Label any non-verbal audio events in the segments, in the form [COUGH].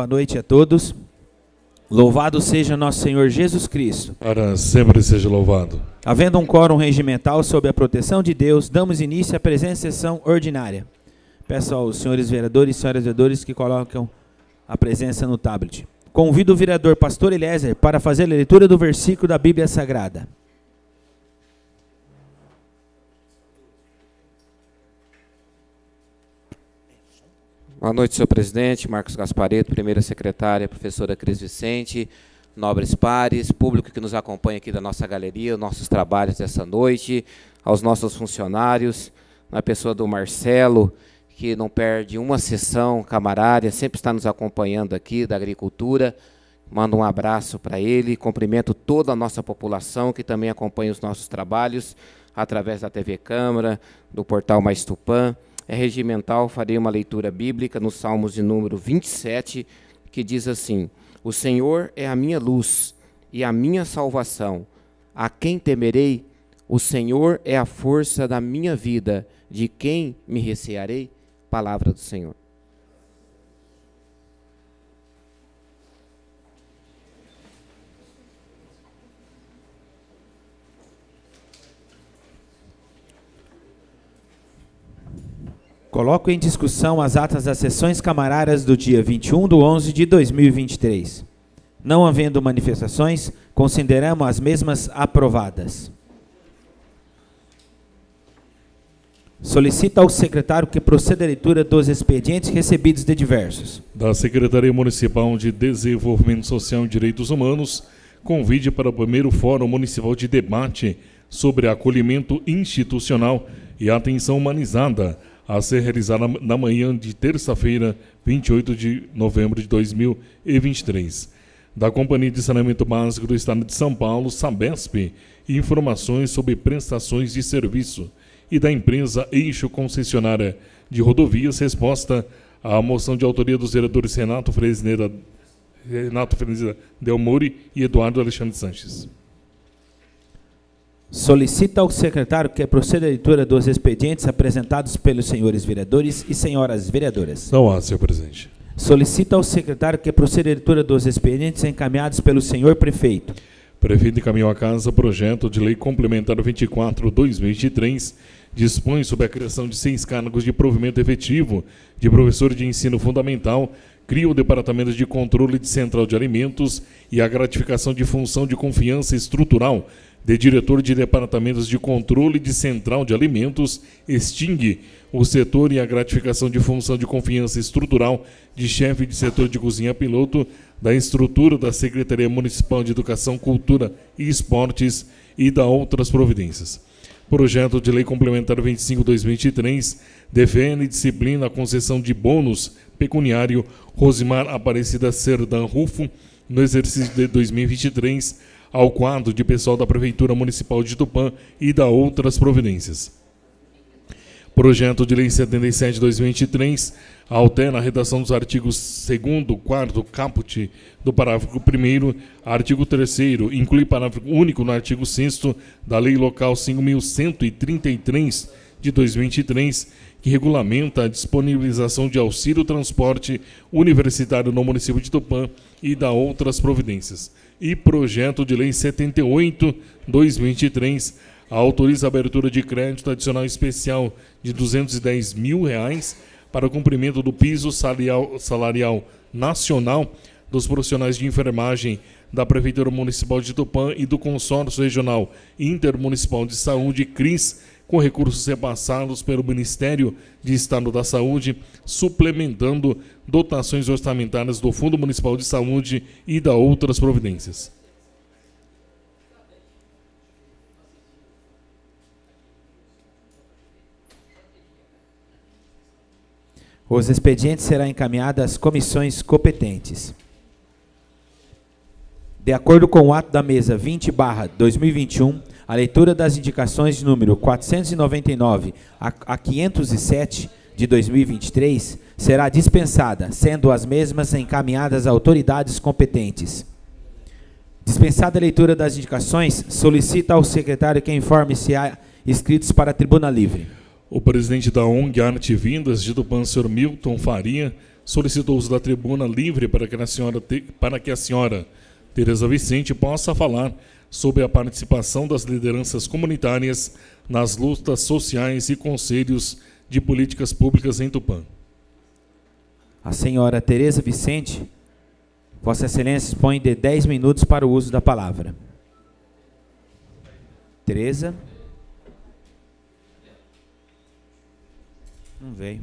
Boa noite a todos. Louvado seja nosso Senhor Jesus Cristo. Para sempre seja louvado. Havendo um quórum regimental sob a proteção de Deus, damos início à presente sessão ordinária. Peço aos senhores vereadores e senhoras vereadores que colocam a presença no tablet. Convido o vereador Pastor Eliezer para fazer a leitura do versículo da Bíblia Sagrada. Boa noite, senhor presidente, Marcos Gaspareto, primeira secretária, professora Cris Vicente, nobres pares, público que nos acompanha aqui da nossa galeria, nossos trabalhos dessa noite, aos nossos funcionários, na pessoa do Marcelo, que não perde uma sessão camarária, sempre está nos acompanhando aqui da agricultura. Mando um abraço para ele, cumprimento toda a nossa população que também acompanha os nossos trabalhos através da TV Câmara, do portal Mais Tupã é regimental, farei uma leitura bíblica no Salmos de número 27, que diz assim: O Senhor é a minha luz e a minha salvação. A quem temerei? O Senhor é a força da minha vida. De quem me recearei? Palavra do Senhor. Coloco em discussão as atas das sessões camarárias do dia 21 de 11 de 2023. Não havendo manifestações, consideramos as mesmas aprovadas. Solicita ao secretário que proceda a leitura dos expedientes recebidos de diversos. Da Secretaria Municipal de Desenvolvimento Social e Direitos Humanos, convide para o primeiro Fórum Municipal de Debate sobre acolhimento institucional e atenção humanizada a ser realizada na manhã de terça-feira, 28 de novembro de 2023. Da Companhia de Saneamento Básico do Estado de São Paulo, Sabesp, informações sobre prestações de serviço e da empresa Eixo Concessionária de Rodovias, resposta à moção de autoria dos vereadores Renato Fresneira, Renato Fresneira Del Mori e Eduardo Alexandre Sanches solicita ao secretário que proceda a leitura dos expedientes apresentados pelos senhores vereadores e senhoras vereadoras. Não há, senhor presidente. Solicita ao secretário que proceda a leitura dos expedientes encaminhados pelo senhor prefeito. Prefeito encaminhou à casa projeto de lei complementar 24-2023, dispõe sobre a criação de seis cargos de provimento efetivo de professor de ensino fundamental, cria o Departamento de Controle de Central de Alimentos e a gratificação de função de confiança estrutural de diretor de departamentos de controle de central de alimentos, extingue o setor e a gratificação de função de confiança estrutural de chefe de setor de cozinha piloto da estrutura da Secretaria Municipal de Educação, Cultura e Esportes e da outras providências. Projeto de Lei Complementar 25-2023 defende disciplina a concessão de bônus pecuniário Rosimar Aparecida Serdan Rufo no exercício de 2023 ao quadro de pessoal da Prefeitura Municipal de Tupã e da outras providências. Projeto de Lei 77 de 2023 altera a redação dos artigos 2 4 caput do parágrafo 1 artigo 3 inclui parágrafo único no artigo 6 da Lei Local 5133 de 2023, que regulamenta a disponibilização de auxílio transporte universitário no município de Tupã e da outras providências. E projeto de lei 78/2023 autoriza a abertura de crédito adicional especial de 210 mil reais para o cumprimento do piso salarial, salarial nacional dos profissionais de enfermagem da Prefeitura Municipal de Tupã e do Consórcio Regional Intermunicipal de Saúde, CRIS, com recursos repassados pelo Ministério de Estado da Saúde, suplementando dotações orçamentárias do Fundo Municipal de Saúde e da outras providências. Os expedientes serão encaminhados às comissões competentes. De acordo com o ato da mesa 20/2021, a leitura das indicações de número 499 a 507 de 2023 será dispensada, sendo as mesmas encaminhadas a autoridades competentes. Dispensada a leitura das indicações, solicita ao secretário que informe se há inscritos para a tribuna livre. O presidente da ONG Arte Vindas Tupã, senhor Milton Faria, solicitou uso da tribuna livre para que a senhora, para que a senhora Tereza Vicente possa falar sobre a participação das lideranças comunitárias nas lutas sociais e conselhos de políticas públicas em Tupã. A senhora Tereza Vicente, Vossa Excelência dispõe de 10 minutos para o uso da palavra. Tereza. Não veio.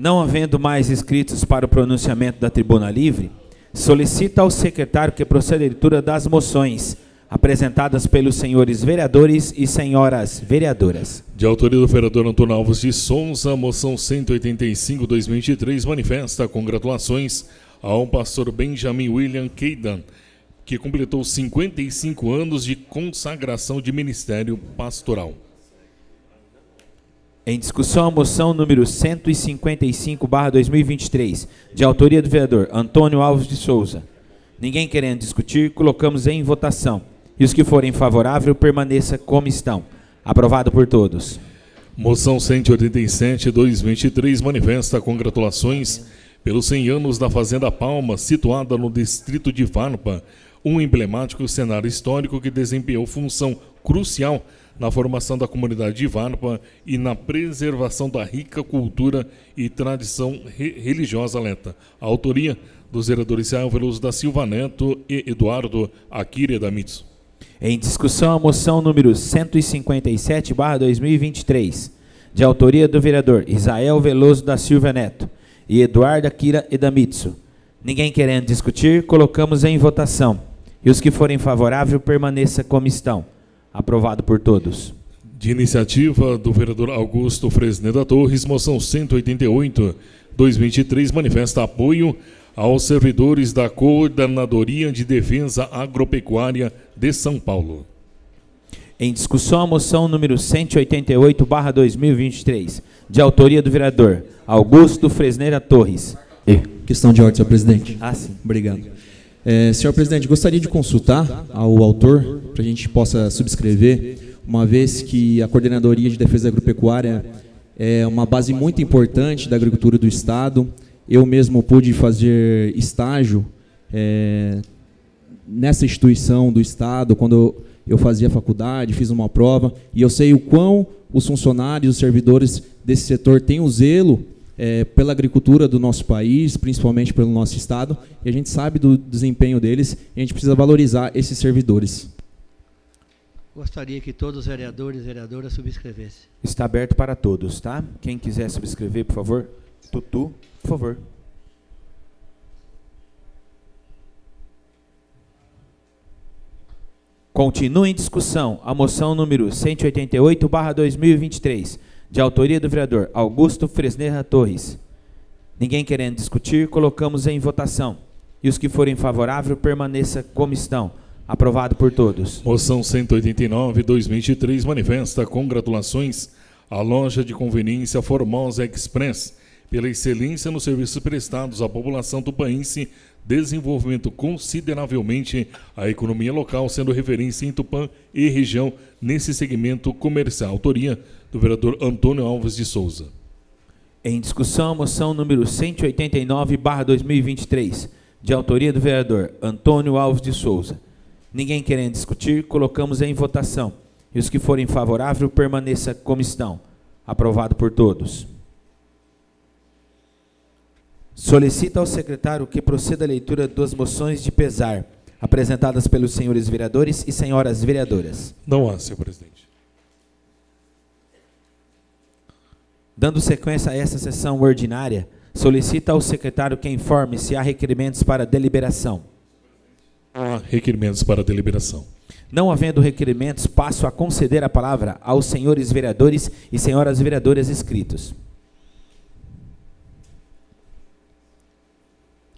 Não havendo mais inscritos para o pronunciamento da tribuna livre, solicita ao secretário que proceda a leitura das moções apresentadas pelos senhores vereadores e senhoras vereadoras. De autoria do vereador Antônio Alves de Souza, moção 185-2023 manifesta congratulações ao pastor Benjamin William Keidan, que completou 55 anos de consagração de ministério pastoral. Em discussão a moção número 155/2023, de autoria do vereador Antônio Alves de Souza. Ninguém querendo discutir, colocamos em votação. E os que forem favoráveis, permaneça como estão. Aprovado por todos. Moção 187/2023 manifesta congratulações pelos 100 anos da Fazenda Palma, situada no distrito de Varpa, um emblemático cenário histórico que desempenhou função crucial na formação da comunidade de Varpa e na preservação da rica cultura e tradição re religiosa lenta. A autoria dos vereadores Israel Veloso da Silva Neto e Eduardo Akira Damitsu. Em discussão a moção número 157/2023, de autoria do vereador Israel Veloso da Silva Neto e Eduardo Akira Edamitsu. Ninguém querendo discutir, colocamos em votação. E os que forem favoráveis permaneça como estão. Aprovado por todos. De iniciativa do vereador Augusto Fresneda Torres, moção 188, 2023, manifesta apoio aos servidores da Coordenadoria de Defesa Agropecuária de São Paulo. Em discussão, a moção número 188-2023, de autoria do vereador Augusto Fresneira Torres. E, questão de ordem, senhor presidente. Ah, sim. Obrigado. É, senhor presidente, gostaria de consultar ao autor, para a gente possa subscrever, uma vez que a Coordenadoria de Defesa Agropecuária é uma base muito importante da agricultura do Estado. Eu mesmo pude fazer estágio é, nessa instituição do Estado, quando eu fazia faculdade, fiz uma prova, e eu sei o quão os funcionários, os servidores desse setor têm o zelo é, pela agricultura do nosso país, principalmente pelo nosso estado, e a gente sabe do desempenho deles, e a gente precisa valorizar esses servidores. Gostaria que todos os vereadores e vereadoras subscrevessem. Está aberto para todos, tá? Quem quiser subscrever, por favor. Tutu, por favor. Continua em discussão a moção número 188/2023 de autoria do vereador Augusto Fresneira Torres. Ninguém querendo discutir, colocamos em votação. E os que forem favoráveis, permaneça como estão. Aprovado por todos. Moção 189, 2023, manifesta congratulações à loja de conveniência Formosa Express pela excelência nos serviços prestados à população tupaense, desenvolvimento consideravelmente a economia local, sendo referência em Tupã e região nesse segmento comercial. Autoria do vereador Antônio Alves de Souza. Em discussão, a moção número 189/2023, de autoria do vereador Antônio Alves de Souza. Ninguém querendo discutir, colocamos em votação. E os que forem favoráveis, permaneça como estão. Aprovado por todos. Solicita ao secretário que proceda a leitura das moções de pesar apresentadas pelos senhores vereadores e senhoras vereadoras. Não há, senhor presidente. Dando sequência a esta sessão ordinária, solicita ao secretário que informe se há requerimentos para deliberação. Há requerimentos para deliberação. Não havendo requerimentos, passo a conceder a palavra aos senhores vereadores e senhoras vereadoras inscritos.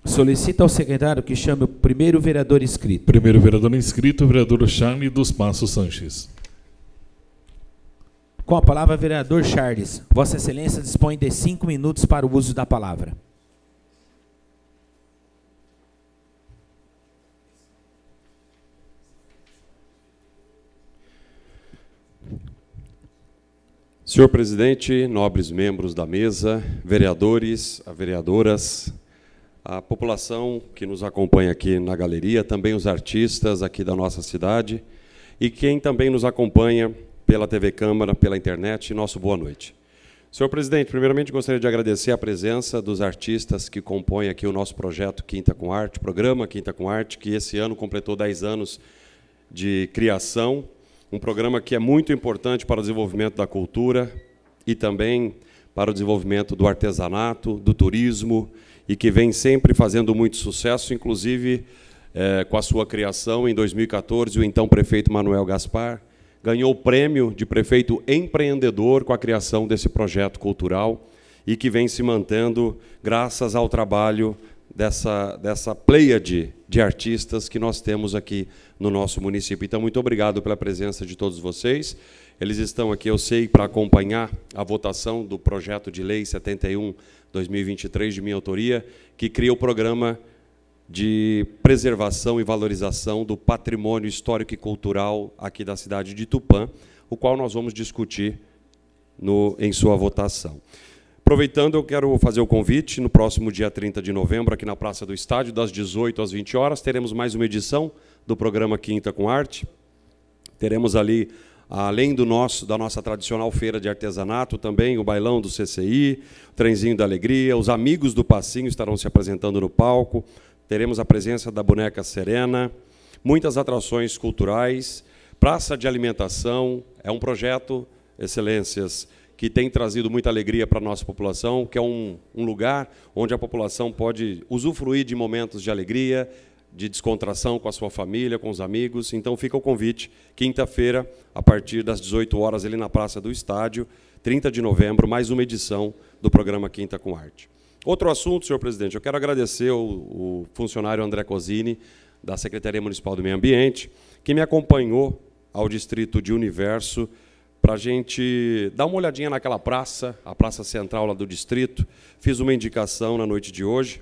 Solicita ao secretário que chame o primeiro vereador inscrito. Primeiro vereador inscrito, vereador Charles dos Passos Sanches. Com a palavra, vereador Charles. Vossa Excelência dispõe de cinco minutos para o uso da palavra. Senhor presidente, nobres membros da mesa, vereadores, vereadoras, a população que nos acompanha aqui na galeria, também os artistas aqui da nossa cidade e quem também nos acompanha pela TV Câmara, pela internet, nosso boa noite. Senhor presidente, primeiramente gostaria de agradecer a presença dos artistas que compõem aqui o nosso projeto Quinta com Arte, programa Quinta com Arte, que esse ano completou 10 anos de criação, um programa que é muito importante para o desenvolvimento da cultura e também para o desenvolvimento do artesanato, do turismo e que vem sempre fazendo muito sucesso, inclusive é, com a sua criação em 2014, o então prefeito Manuel Gaspar ganhou o prêmio de prefeito empreendedor com a criação desse projeto cultural e que vem se mantendo graças ao trabalho dessa, dessa pleiade de artistas que nós temos aqui no nosso município. Então, muito obrigado pela presença de todos vocês. Eles estão aqui, eu sei, para acompanhar a votação do projeto de lei 71-2023 de minha autoria, que cria o programa de preservação e valorização do patrimônio histórico e cultural aqui da cidade de Tupã, o qual nós vamos discutir no, em sua votação. Aproveitando, eu quero fazer o convite, no próximo dia 30 de novembro, aqui na Praça do Estádio, das 18 às 20 horas, teremos mais uma edição do programa Quinta com Arte. Teremos ali além do nosso, da nossa tradicional feira de artesanato, também o bailão do CCI, o trenzinho da alegria, os amigos do Passinho estarão se apresentando no palco, teremos a presença da boneca Serena, muitas atrações culturais, praça de alimentação, é um projeto, excelências, que tem trazido muita alegria para a nossa população, que é um, um lugar onde a população pode usufruir de momentos de alegria, de descontração com a sua família, com os amigos. Então fica o convite, quinta-feira, a partir das 18 horas, ali na Praça do Estádio, 30 de novembro, mais uma edição do programa Quinta com Arte. Outro assunto, senhor presidente, eu quero agradecer o, o funcionário André Cosini, da Secretaria Municipal do Meio Ambiente, que me acompanhou ao distrito de Universo para a gente dar uma olhadinha naquela praça, a praça central lá do distrito. Fiz uma indicação na noite de hoje,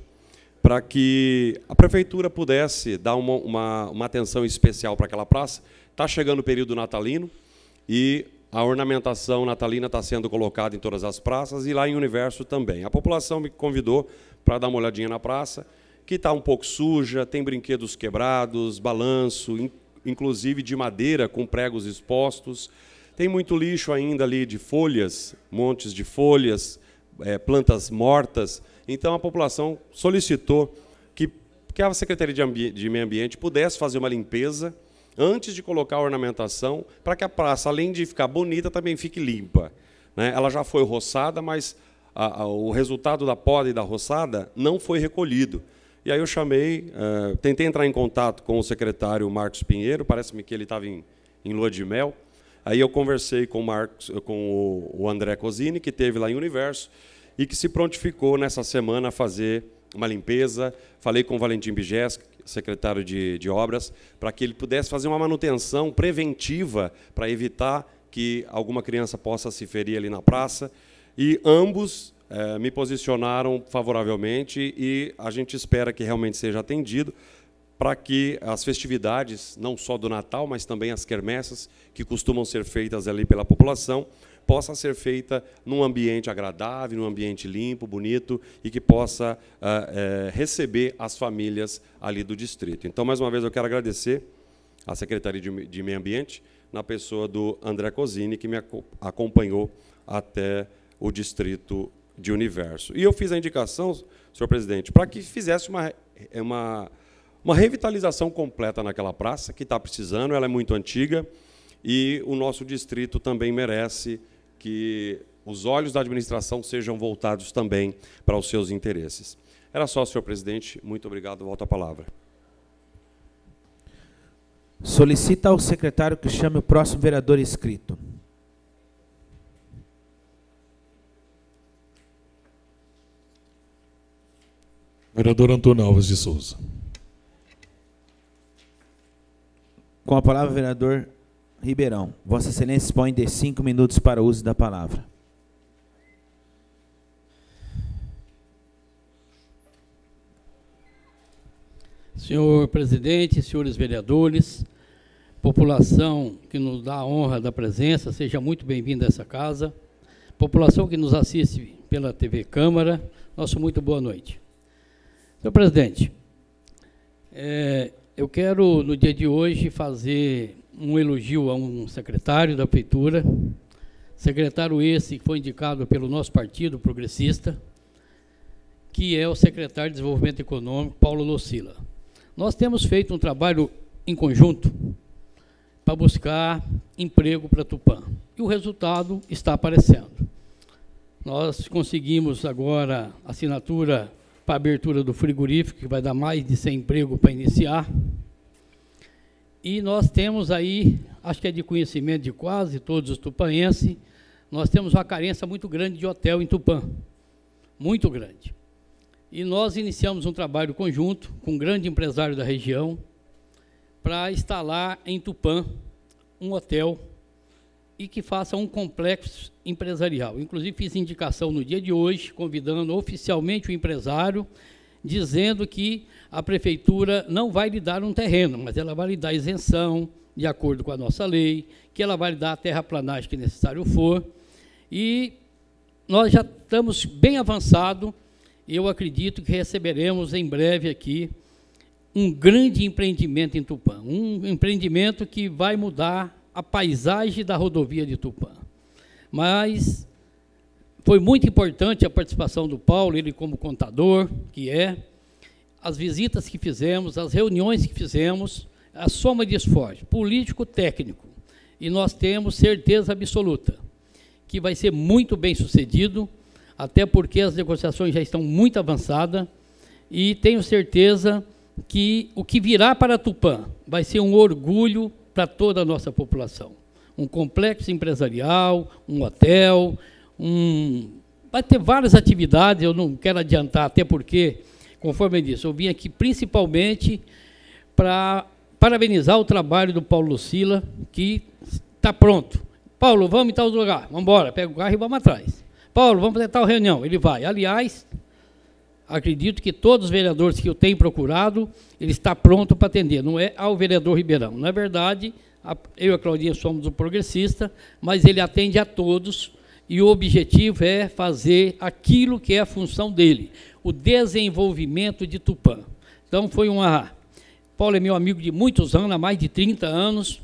para que a prefeitura pudesse dar uma, uma, uma atenção especial para aquela praça. Está chegando o período natalino e a ornamentação natalina está sendo colocada em todas as praças e lá em Universo também. A população me convidou para dar uma olhadinha na praça, que está um pouco suja, tem brinquedos quebrados, balanço, inclusive de madeira com pregos expostos. Tem muito lixo ainda ali de folhas, montes de folhas, é, plantas mortas. Então, a população solicitou que, que a Secretaria de, de Meio Ambiente pudesse fazer uma limpeza antes de colocar a ornamentação, para que a praça, além de ficar bonita, também fique limpa. Né? Ela já foi roçada, mas a, a, o resultado da poda e da roçada não foi recolhido. E aí eu chamei, uh, tentei entrar em contato com o secretário Marcos Pinheiro, parece-me que ele estava em, em lua de mel. Aí eu conversei com, o Marcos, com o André Cosini, que teve lá em Universo, e que se prontificou nessa semana a fazer uma limpeza. Falei com o Valentim Biges, secretário de, de obras, para que ele pudesse fazer uma manutenção preventiva para evitar que alguma criança possa se ferir ali na praça. E ambos eh, me posicionaram favoravelmente e a gente espera que realmente seja atendido para que as festividades, não só do Natal, mas também as quermessas, que costumam ser feitas ali pela população, possa ser feita num ambiente agradável, num ambiente limpo, bonito e que possa uh, uh, receber as famílias ali do distrito. Então, mais uma vez, eu quero agradecer à Secretaria de, de Meio Ambiente, na pessoa do André Cosini, que me acompanhou até o distrito de Universo. E eu fiz a indicação, senhor presidente, para que fizesse uma, uma, uma revitalização completa naquela praça, que está precisando, ela é muito antiga, e o nosso distrito também merece que os olhos da administração sejam voltados também para os seus interesses. Era só, senhor presidente. Muito obrigado. Volto a palavra. Solicita ao secretário que chame o próximo vereador inscrito. Vereador Antônio Alves de Souza. Com a palavra, vereador Ribeirão. Vossa Excelência dispõe de cinco minutos para o uso da palavra. Senhor presidente, senhores vereadores, população que nos dá a honra da presença, seja muito bem-vinda a essa casa. População que nos assiste pela TV Câmara, nosso muito boa noite. Senhor presidente, é, eu quero, no dia de hoje, fazer um elogio a um secretário da Prefeitura, secretário esse que foi indicado pelo nosso partido progressista, que é o secretário de Desenvolvimento Econômico, Paulo Lucila. Nós temos feito um trabalho em conjunto para buscar emprego para Tupã. E o resultado está aparecendo. Nós conseguimos agora assinatura para abertura do frigorífico, que vai dar mais de 100 empregos para iniciar. E nós temos aí, acho que é de conhecimento de quase todos os tupanenses, nós temos uma carência muito grande de hotel em Tupã. Muito grande. E nós iniciamos um trabalho conjunto com um grande empresário da região para instalar em Tupã um hotel e que faça um complexo empresarial. Inclusive fiz indicação no dia de hoje, convidando oficialmente o empresário, dizendo que a prefeitura não vai lhe dar um terreno, mas ela vai lhe dar isenção, de acordo com a nossa lei, que ela vai lhe dar a terraplanagem que necessário for. E nós já estamos bem avançado eu acredito que receberemos em breve aqui um grande empreendimento em Tupã, um empreendimento que vai mudar a paisagem da rodovia de Tupã. Mas foi muito importante a participação do Paulo, ele como contador, que é, as visitas que fizemos, as reuniões que fizemos, a soma de esforço político, técnico. E nós temos certeza absoluta que vai ser muito bem sucedido até porque as negociações já estão muito avançadas e tenho certeza que o que virá para Tupã vai ser um orgulho para toda a nossa população. Um complexo empresarial, um hotel, um... vai ter várias atividades, eu não quero adiantar, até porque, conforme eu disse, eu vim aqui principalmente para parabenizar o trabalho do Paulo Lucila, que está pronto. Paulo, vamos em tal lugar, vamos embora, pega o carro e vamos atrás. Paulo, vamos fazer tal reunião. Ele vai. Aliás, acredito que todos os vereadores que eu tenho procurado, ele está pronto para atender. Não é ao vereador Ribeirão. Na verdade, eu e a Claudinha somos o progressista, mas ele atende a todos e o objetivo é fazer aquilo que é a função dele, o desenvolvimento de Tupã. Então foi uma. Paulo é meu amigo de muitos anos, há mais de 30 anos,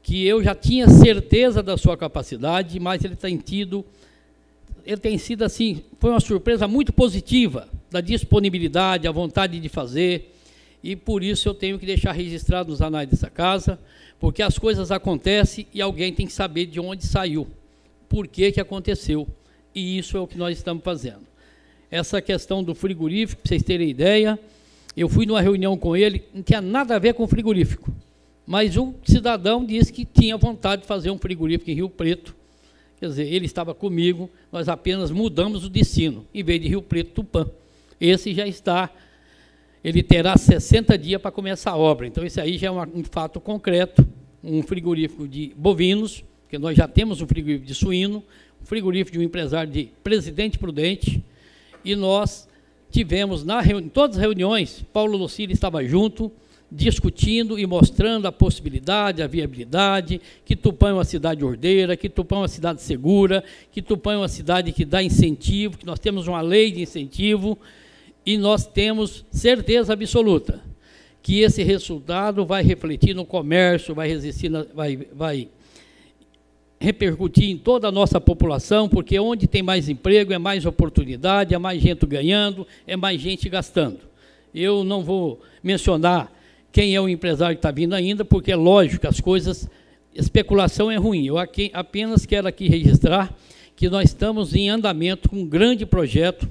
que eu já tinha certeza da sua capacidade, mas ele tem tido ele tem sido assim, foi uma surpresa muito positiva da disponibilidade, a vontade de fazer, e por isso eu tenho que deixar registrado nos anais dessa casa, porque as coisas acontecem e alguém tem que saber de onde saiu, por que, que aconteceu, e isso é o que nós estamos fazendo. Essa questão do frigorífico, para vocês terem ideia, eu fui numa reunião com ele, não tinha nada a ver com frigorífico, mas o cidadão disse que tinha vontade de fazer um frigorífico em Rio Preto, Quer dizer, ele estava comigo, nós apenas mudamos o destino, em vez de Rio Preto, Tupã. Esse já está, ele terá 60 dias para começar a obra. Então, isso aí já é um fato concreto, um frigorífico de bovinos, que nós já temos um frigorífico de suíno, um frigorífico de um empresário de Presidente Prudente, e nós tivemos, na em todas as reuniões, Paulo Lucílio estava junto, discutindo e mostrando a possibilidade, a viabilidade, que Tupã é uma cidade ordeira, que Tupã é uma cidade segura, que Tupã é uma cidade que dá incentivo, que nós temos uma lei de incentivo e nós temos certeza absoluta que esse resultado vai refletir no comércio, vai, resistir na, vai, vai repercutir em toda a nossa população, porque onde tem mais emprego é mais oportunidade, é mais gente ganhando, é mais gente gastando. Eu não vou mencionar quem é o empresário que está vindo ainda, porque é lógico as coisas, especulação é ruim. Eu aqui, apenas quero aqui registrar que nós estamos em andamento com um grande projeto,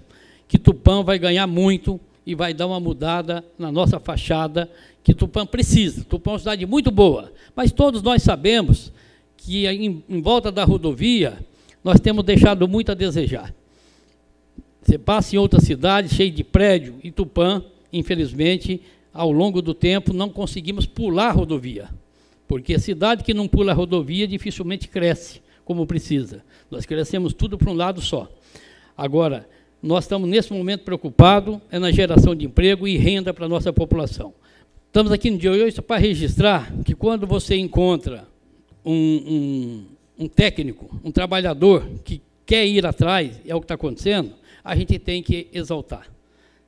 que Tupã vai ganhar muito e vai dar uma mudada na nossa fachada, que Tupã precisa. Tupã é uma cidade muito boa, mas todos nós sabemos que em, em volta da rodovia nós temos deixado muito a desejar. Você passa em outra cidade, cheio de prédio, e Tupã, infelizmente, ao longo do tempo, não conseguimos pular a rodovia. Porque a cidade que não pula a rodovia dificilmente cresce como precisa. Nós crescemos tudo para um lado só. Agora, nós estamos nesse momento preocupados é na geração de emprego e renda para a nossa população. Estamos aqui no dia 8 para registrar que quando você encontra um, um, um técnico, um trabalhador que quer ir atrás, é o que está acontecendo, a gente tem que exaltar.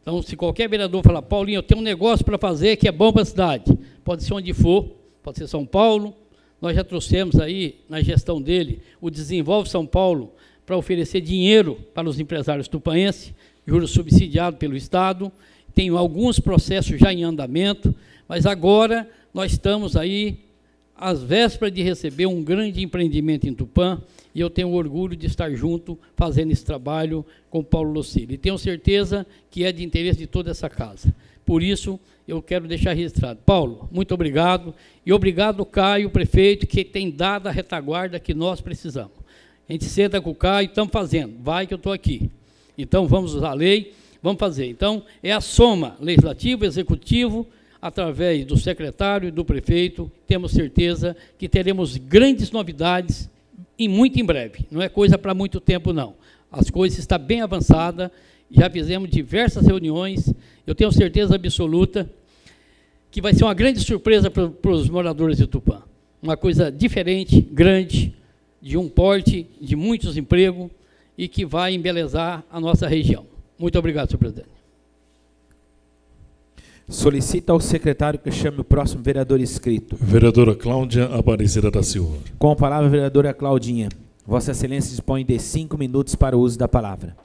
Então, se qualquer vereador falar, Paulinho, eu tenho um negócio para fazer que é bom para a cidade, pode ser onde for, pode ser São Paulo, nós já trouxemos aí, na gestão dele, o Desenvolve São Paulo, para oferecer dinheiro para os empresários tupaenses, juros subsidiados pelo Estado, tem alguns processos já em andamento, mas agora nós estamos aí às vésperas de receber um grande empreendimento em Tupã, e eu tenho orgulho de estar junto fazendo esse trabalho com Paulo Lucili. E tenho certeza que é de interesse de toda essa casa. Por isso, eu quero deixar registrado. Paulo, muito obrigado. E obrigado, Caio, prefeito, que tem dado a retaguarda que nós precisamos. A gente senta com o Caio, estamos fazendo. Vai que eu estou aqui. Então, vamos usar a lei, vamos fazer. Então, é a soma legislativo, executivo, através do secretário e do prefeito. Temos certeza que teremos grandes novidades e muito em breve. Não é coisa para muito tempo, não. As coisas estão bem avançadas, já fizemos diversas reuniões. Eu tenho certeza absoluta que vai ser uma grande surpresa para, para os moradores de Tupã. Uma coisa diferente, grande, de um porte, de muitos empregos e que vai embelezar a nossa região. Muito obrigado, senhor presidente. Solicita ao secretário que chame o próximo vereador inscrito. Vereadora Cláudia Aparecida da Silva. Com a palavra, a vereadora Claudinha. Vossa Excelência dispõe de cinco minutos para o uso da palavra.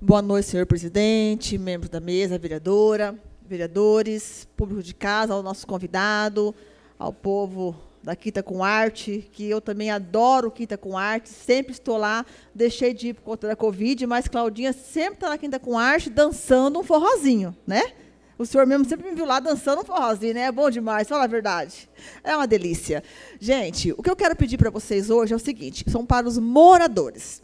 Boa noite, senhor presidente, membros da mesa, vereadora, vereadores, público de casa, ao nosso convidado, ao povo da Quinta com Arte, que eu também adoro Quinta com Arte, sempre estou lá, deixei de ir por conta da Covid, mas Claudinha sempre está na Quinta com Arte dançando um forrozinho, né? O senhor mesmo sempre me viu lá dançando um forrozinho, né? É bom demais, fala a verdade. É uma delícia. Gente, o que eu quero pedir para vocês hoje é o seguinte: são para os moradores.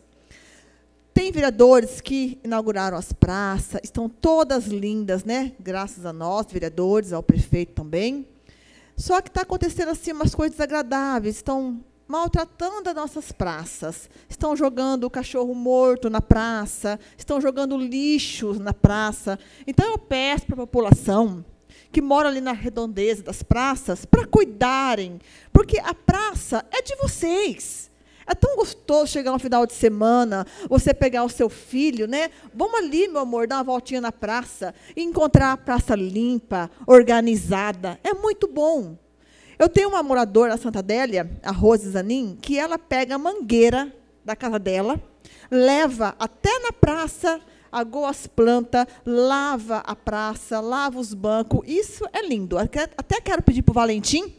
Tem vereadores que inauguraram as praças, estão todas lindas, né? Graças a nós, vereadores, ao prefeito também. Só que está acontecendo assim umas coisas desagradáveis, estão maltratando as nossas praças, estão jogando o cachorro morto na praça, estão jogando lixo na praça. Então eu peço para a população que mora ali na redondeza das praças para cuidarem, porque a praça é de vocês. É tão gostoso chegar no final de semana, você pegar o seu filho, né? Vamos ali, meu amor, dar uma voltinha na praça e encontrar a praça limpa, organizada. É muito bom. Eu tenho uma moradora na Santa Adélia, a Rose Zanin, que ela pega a mangueira da casa dela, leva até na praça, agoa as plantas, lava a praça, lava os bancos. Isso é lindo. Até quero pedir para o Valentim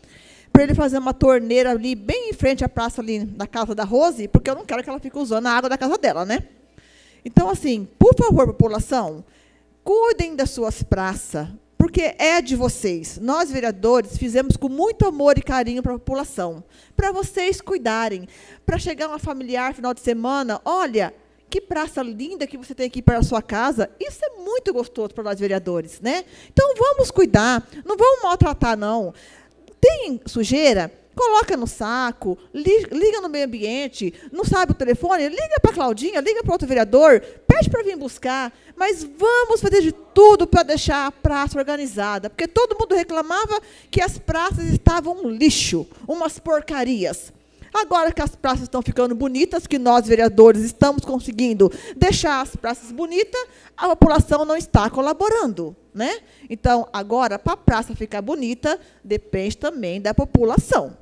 para ele fazer uma torneira ali bem em frente à praça ali da casa da Rose, porque eu não quero que ela fique usando a água da casa dela, né? Então, assim, por favor, população, cuidem das suas praças, porque é de vocês. Nós, vereadores, fizemos com muito amor e carinho para a população, para vocês cuidarem. Para chegar uma familiar final de semana, olha, que praça linda que você tem aqui para a sua casa. Isso é muito gostoso para nós vereadores, né? Então vamos cuidar, não vamos maltratar não. Tem sujeira? Coloca no saco, liga no meio ambiente, não sabe o telefone, liga para Claudinha, liga para outro vereador, pede para vir buscar, mas vamos fazer de tudo para deixar a praça organizada, porque todo mundo reclamava que as praças estavam um lixo, umas porcarias. Agora que as praças estão ficando bonitas, que nós, vereadores, estamos conseguindo deixar as praças bonitas, a população não está colaborando. Né? Então, agora, para a praça ficar bonita, depende também da população.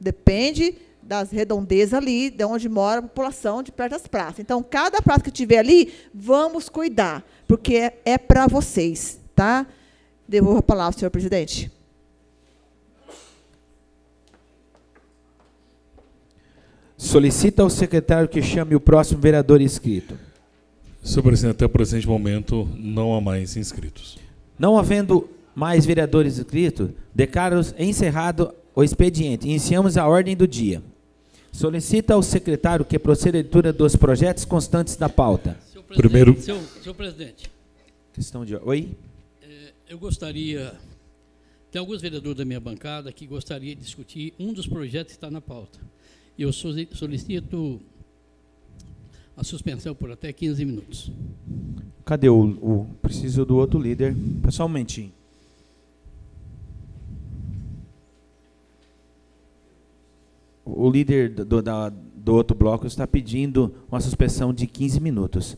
Depende das redondezas ali, de onde mora a população, de perto das praças. Então, cada praça que tiver ali, vamos cuidar, porque é, é para vocês. Tá? Devolvo a palavra, senhor presidente. Solicita ao secretário que chame o próximo vereador inscrito. Senhor presidente, até o presente momento não há mais inscritos. Não havendo mais vereadores inscritos, declaro encerrado o expediente. Iniciamos a ordem do dia. Solicita ao secretário que proceda à leitura dos projetos constantes da pauta. Senhor presidente, Primeiro- Senhor, senhor presidente, Questão de. Oi? eh, eu gostaria. Tem alguns vereadores da minha bancada que gostariam de discutir um dos projetos que está na pauta. Eu soli- solicito a suspensão por até 15 minutos. Cadê o, o. Preciso do outro líder. Pessoal, um momentinho. O líder do, da- do outro bloco está pedindo uma suspensão de 15 minutos.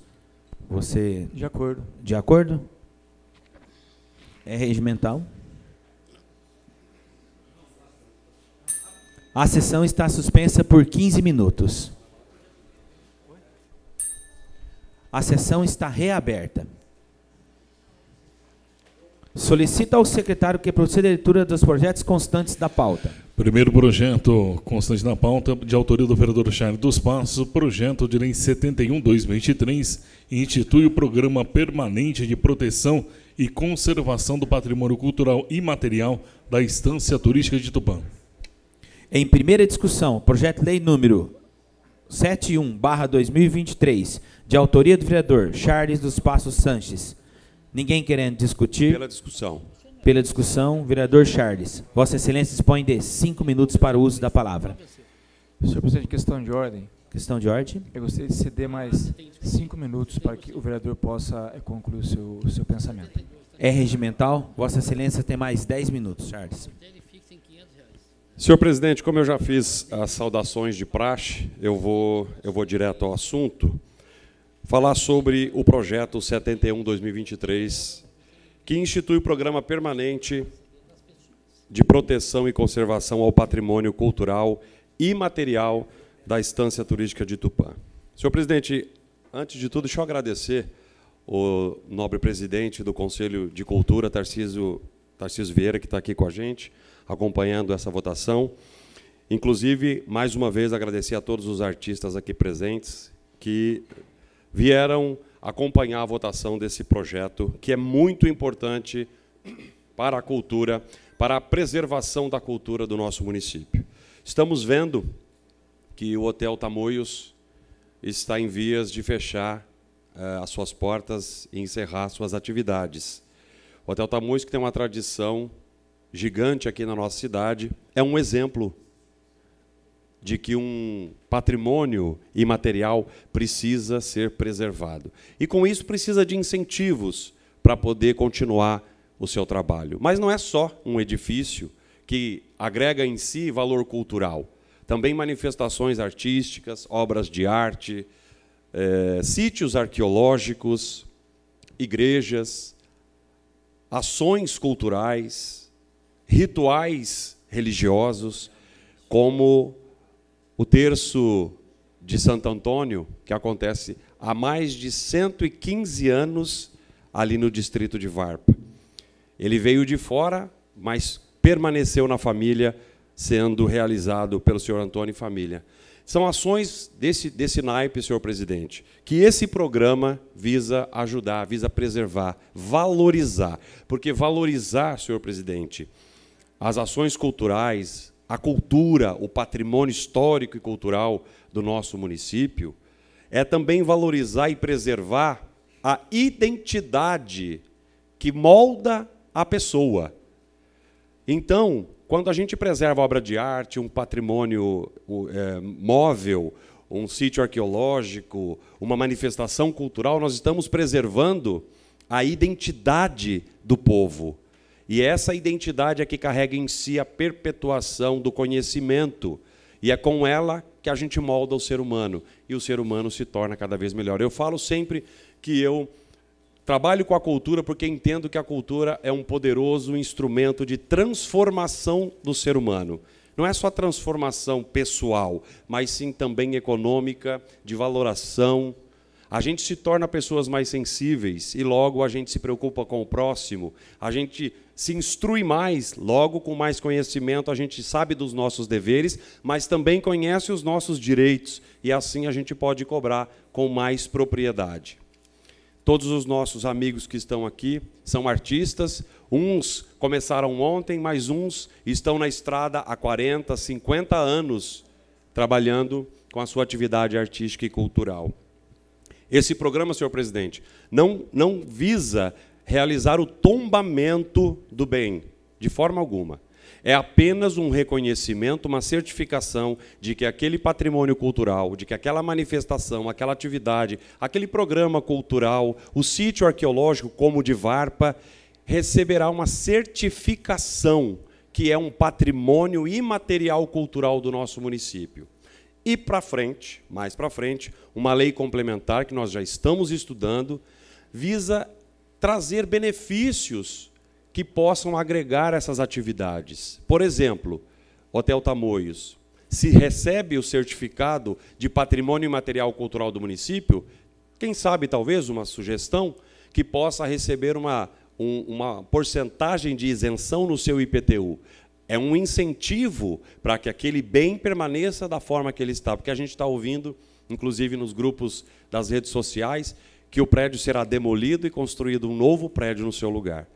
Você. De acordo. De acordo? É regimental? A sessão está suspensa por 15 minutos. A sessão está reaberta. Solicita ao secretário que proceda à leitura dos projetos constantes da pauta. Primeiro projeto constante na pauta, de autoria do vereador Charles dos Passos, projeto de lei 71-2023, institui o Programa Permanente de Proteção e Conservação do Patrimônio Cultural e Material da Estância Turística de Tupã. Em primeira discussão, projeto de lei número 71/2023, de autoria do vereador Charles dos Passos Sanches. Ninguém querendo discutir? Pela discussão. Pela discussão, vereador Charles. Vossa Excelência dispõe de cinco minutos para o uso da palavra. Senhor presidente, questão de ordem. Questão de ordem. Eu gostaria de ceder mais cinco minutos para que o vereador possa eh, concluir o seu, o seu pensamento. É regimental. Vossa Excelência tem mais dez minutos, Charles. Senhor presidente, como eu já fiz as saudações de praxe, eu vou, eu vou direto ao assunto. Falar sobre o projeto 71-2023, que institui o programa permanente de proteção e conservação ao patrimônio cultural e material da Estância Turística de Tupã. Senhor presidente, antes de tudo, deixa eu agradecer o nobre presidente do Conselho de Cultura, Tarcísio, Tarcísio Vieira, que está aqui com a gente, acompanhando essa votação. Inclusive, mais uma vez, agradecer a todos os artistas aqui presentes que vieram acompanhar a votação desse projeto, que é muito importante para a cultura, para a preservação da cultura do nosso município. Estamos vendo que o Hotel Tamoios está em vias de fechar eh, as suas portas e encerrar suas atividades. O Hotel Tamoios, que tem uma tradição gigante aqui na nossa cidade, é um exemplo de que um patrimônio imaterial precisa ser preservado. E com isso precisa de incentivos para poder continuar o seu trabalho. Mas não é só um edifício que agrega em si valor cultural. Também manifestações artísticas, obras de arte, eh, sítios arqueológicos, igrejas, ações culturais, rituais religiosos, como o terço de Santo Antônio, que acontece há mais de 115 anos ali no distrito de Varpa. Ele veio de fora, mas permaneceu na família, sendo realizado pelo senhor Antônio e família. São ações desse, desse naipe, senhor presidente, que esse programa visa ajudar, visa preservar, valorizar. Porque valorizar, senhor presidente, as ações culturais, a cultura, o patrimônio histórico e cultural do nosso município, é também valorizar e preservar a identidade que molda a pessoa. Então, quando a gente preserva obra de arte, um patrimônio é, móvel, um sítio arqueológico, uma manifestação cultural, nós estamos preservando a identidade do povo. E essa identidade é que carrega em si a perpetuação do conhecimento. E é com ela que a gente molda o ser humano. E o ser humano se torna cada vez melhor. Eu falo sempre que eu trabalho com a cultura porque entendo que a cultura é um poderoso instrumento de transformação do ser humano. Não é só transformação pessoal, mas sim também econômica, de valoração. A gente se torna pessoas mais sensíveis e logo a gente se preocupa com o próximo. A gente se instrui mais, logo com mais conhecimento a gente sabe dos nossos deveres, mas também conhece os nossos direitos e assim a gente pode cobrar com mais propriedade. Todos os nossos amigos que estão aqui são artistas, uns começaram ontem, mas uns estão na estrada há 40, 50 anos trabalhando com a sua atividade artística e cultural. Esse programa, senhor presidente, não, não visa realizar o tombamento do bem, de forma alguma. É apenas um reconhecimento, uma certificação de que aquele patrimônio cultural, de que aquela manifestação, aquela atividade, aquele programa cultural, o sítio arqueológico como o de Varpa, receberá uma certificação que é um patrimônio imaterial cultural do nosso município. E para frente, mais para frente, uma lei complementar que nós já estamos estudando, visa trazer benefícios que possam agregar essas atividades. Por exemplo, Hotel Tamoios, se recebe o certificado de patrimônio imaterial cultural do município, quem sabe talvez uma sugestão que possa receber uma, um, uma porcentagem de isenção no seu IPTU. É um incentivo para que aquele bem permaneça da forma que ele está, porque a gente está ouvindo, inclusive nos grupos das redes sociais, que o prédio será demolido e construído um novo prédio no seu lugar.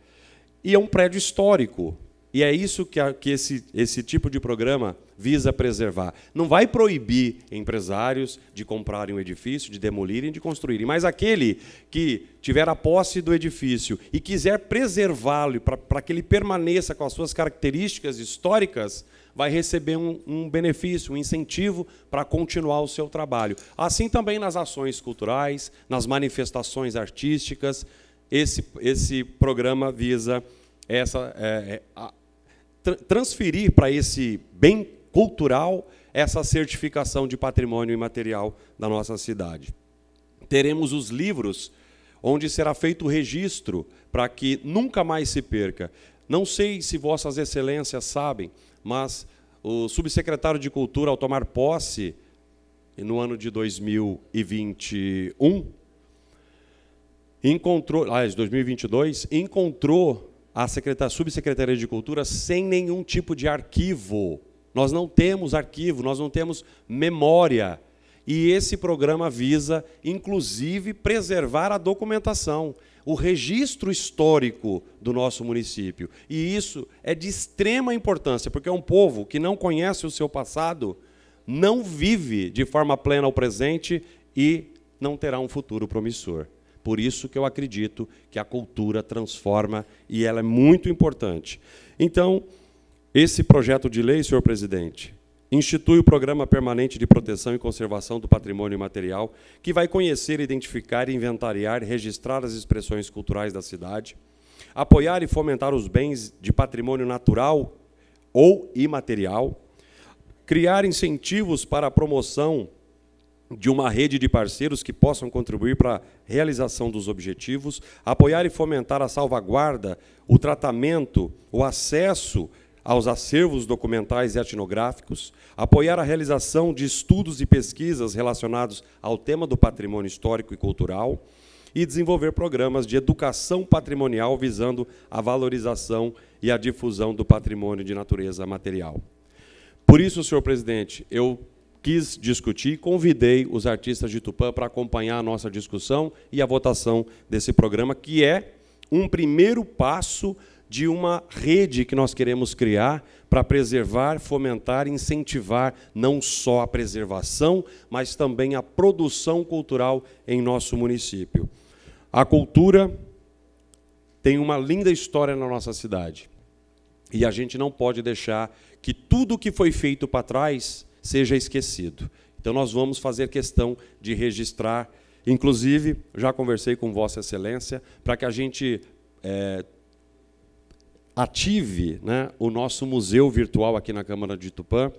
E é um prédio histórico. E é isso que, a, que esse, esse tipo de programa visa preservar. Não vai proibir empresários de comprarem um edifício, de demolirem, de construírem, mas aquele que tiver a posse do edifício e quiser preservá-lo para que ele permaneça com as suas características históricas, vai receber um, um benefício, um incentivo para continuar o seu trabalho. Assim também nas ações culturais, nas manifestações artísticas, esse, esse programa visa essa, é, é a, tra transferir para esse bem cultural essa certificação de patrimônio imaterial da nossa cidade. Teremos os livros onde será feito o registro para que nunca mais se perca. Não sei se vossas excelências sabem, mas o subsecretário de Cultura, ao tomar posse no ano de 2021, encontrou, aliás, 2022, encontrou a secretaria, subsecretaria de Cultura sem nenhum tipo de arquivo. Nós não temos arquivo, nós não temos memória. E esse programa visa, inclusive, preservar a documentação, o registro histórico do nosso município. E isso é de extrema importância, porque é um povo que não conhece o seu passado, não vive de forma plena o presente e não terá um futuro promissor. Por isso que eu acredito que a cultura transforma e ela é muito importante. Então, esse projeto de lei, senhor presidente, institui o Programa Permanente de Proteção e Conservação do Patrimônio Imaterial, que vai conhecer, identificar, inventariar registrar as expressões culturais da cidade, apoiar e fomentar os bens de patrimônio natural ou imaterial, criar incentivos para a promoção de uma rede de parceiros que possam contribuir para a realização dos objetivos, apoiar e fomentar a salvaguarda, o tratamento, o acesso aos acervos documentais e etnográficos, apoiar a realização de estudos e pesquisas relacionados ao tema do patrimônio histórico e cultural e desenvolver programas de educação patrimonial visando a valorização e a difusão do patrimônio de natureza material. Por isso, senhor presidente, eu quis discutir, convidei os artistas de Tupã para acompanhar a nossa discussão e a votação desse programa, que é um primeiro passo de uma rede que nós queremos criar para preservar, fomentar, incentivar não só a preservação, mas também a produção cultural em nosso município. A cultura tem uma linda história na nossa cidade. E a gente não pode deixar que tudo que foi feito para trás seja esquecido. Então, nós vamos fazer questão de registrar. Inclusive, já conversei com Vossa Excelência para que a gente é, ative né, o nosso museu virtual aqui na Câmara de Tupã,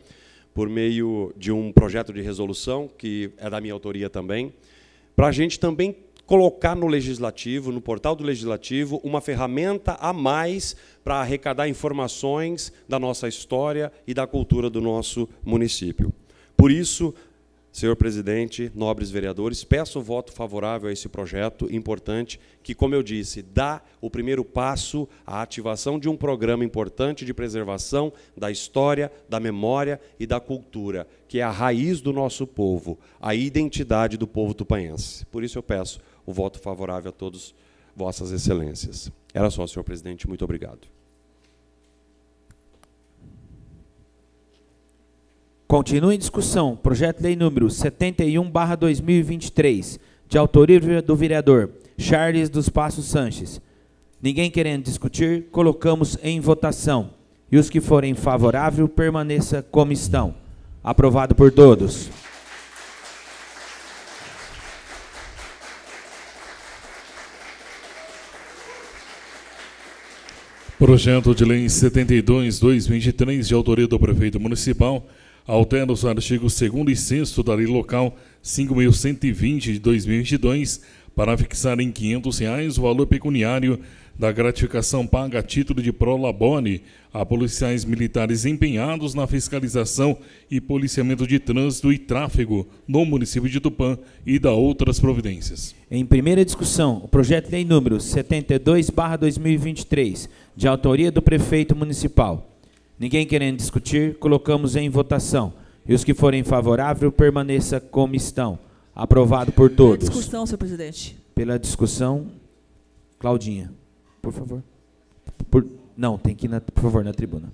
por meio de um projeto de resolução, que é da minha autoria também, para a gente também colocar no Legislativo, no portal do Legislativo, uma ferramenta a mais para arrecadar informações da nossa história e da cultura do nosso município. Por isso, senhor presidente, nobres vereadores, peço o voto favorável a esse projeto importante que, como eu disse, dá o primeiro passo à ativação de um programa importante de preservação da história, da memória e da cultura, que é a raiz do nosso povo, a identidade do povo tupanhense. Por isso eu peço o voto favorável a todos vossas excelências. Era só, senhor presidente, muito obrigado. Continua em discussão projeto de lei número 71/2023, de autoria do vereador Charles dos Passos Sanches. Ninguém querendo discutir, colocamos em votação. E os que forem favorável, permaneça como estão. Aprovado por todos. Projeto de Lei 72-2023, de autoria do Prefeito Municipal, altera os artigos 2 e 6 da Lei Local 5.120 de 2022 para fixar em 500 reais o valor pecuniário da gratificação paga a título de prolabore a policiais militares empenhados na fiscalização e policiamento de trânsito e tráfego no município de Tupã e da outras providências. Em primeira discussão, o projeto de lei número 72/2023, de autoria do prefeito municipal. Ninguém querendo discutir, colocamos em votação. E os que forem favoráveis, permaneça como estão. Aprovado por todos. Pela discussão, senhor presidente. Pela discussão, Claudinha, por favor. Por, não, tem que ir, na, por favor, na tribuna.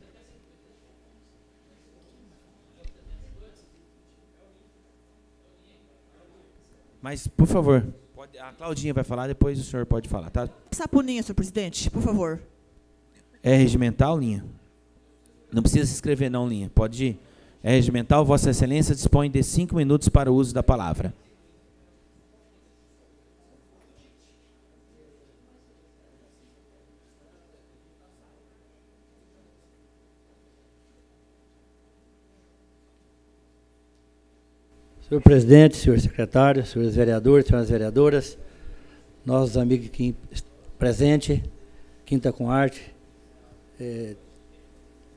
Mas, por favor, pode, a Claudinha vai falar, depois o senhor pode falar, tá? Sapuninha, senhor presidente, por favor. É regimental, linha? Não precisa se inscrever não, linha. Pode ir. É regimental, Vossa Excelência dispõe de cinco minutos para o uso da palavra. Senhor presidente, senhor secretário, senhores vereadores, senhoras vereadoras, nossos amigos aqui presentes, Quinta com Arte, eh,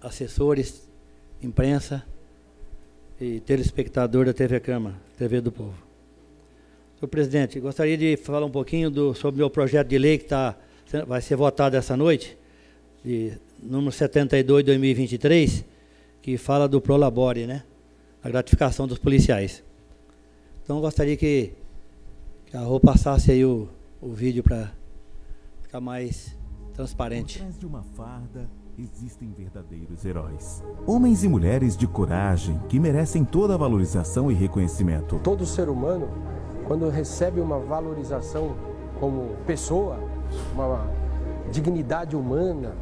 assessores, imprensa e telespectador da TV Câmara, TV do Povo. Senhor presidente, gostaria de falar um pouquinho do, sobre o meu projeto de lei que tá, vai ser votado essa noite, de número 72 de 2023, que fala do Prolabore, né? A gratificação dos policiais. Então gostaria que, que a Rô passasse aí o, o vídeo para ficar mais transparente. Atrás de uma farda existem verdadeiros heróis. Homens e mulheres de coragem que merecem toda a valorização e reconhecimento. Todo ser humano, quando recebe uma valorização como pessoa, uma dignidade humana,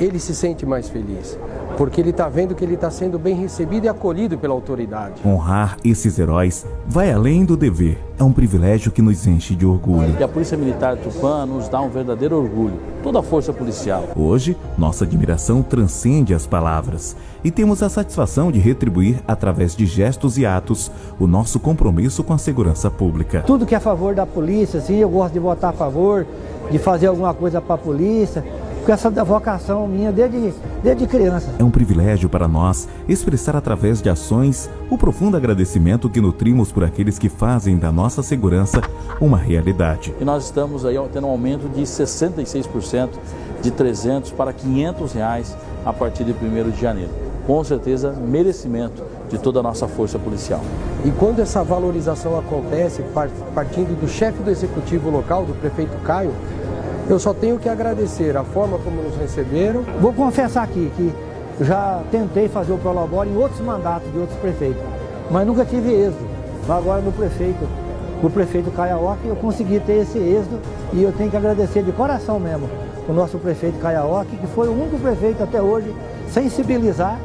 ele se sente mais feliz, porque ele está vendo que ele está sendo bem recebido e acolhido pela autoridade. Honrar esses heróis vai além do dever, é um privilégio que nos enche de orgulho. E a Polícia Militar Tupã nos dá um verdadeiro orgulho, toda a força policial. Hoje, nossa admiração transcende as palavras e temos a satisfação de retribuir, através de gestos e atos, o nosso compromisso com a segurança pública. Tudo que é a favor da polícia, sim, eu gosto de votar a favor, de fazer alguma coisa para a polícia com essa vocação minha desde, desde criança. É um privilégio para nós expressar através de ações o profundo agradecimento que nutrimos por aqueles que fazem da nossa segurança uma realidade. E nós estamos aí tendo um aumento de 66% de 300 para 500 reais a partir de 1 de janeiro. Com certeza, merecimento de toda a nossa força policial. E quando essa valorização acontece, partindo do chefe do executivo local, do prefeito Caio, eu só tenho que agradecer a forma como nos receberam. Vou confessar aqui que já tentei fazer o Prolabore em outros mandatos de outros prefeitos, mas nunca tive êxito. Agora no prefeito, o prefeito Caiaoca, eu consegui ter esse êxito e eu tenho que agradecer de coração mesmo o nosso prefeito Caiaoca, que foi o único prefeito até hoje sensibilizar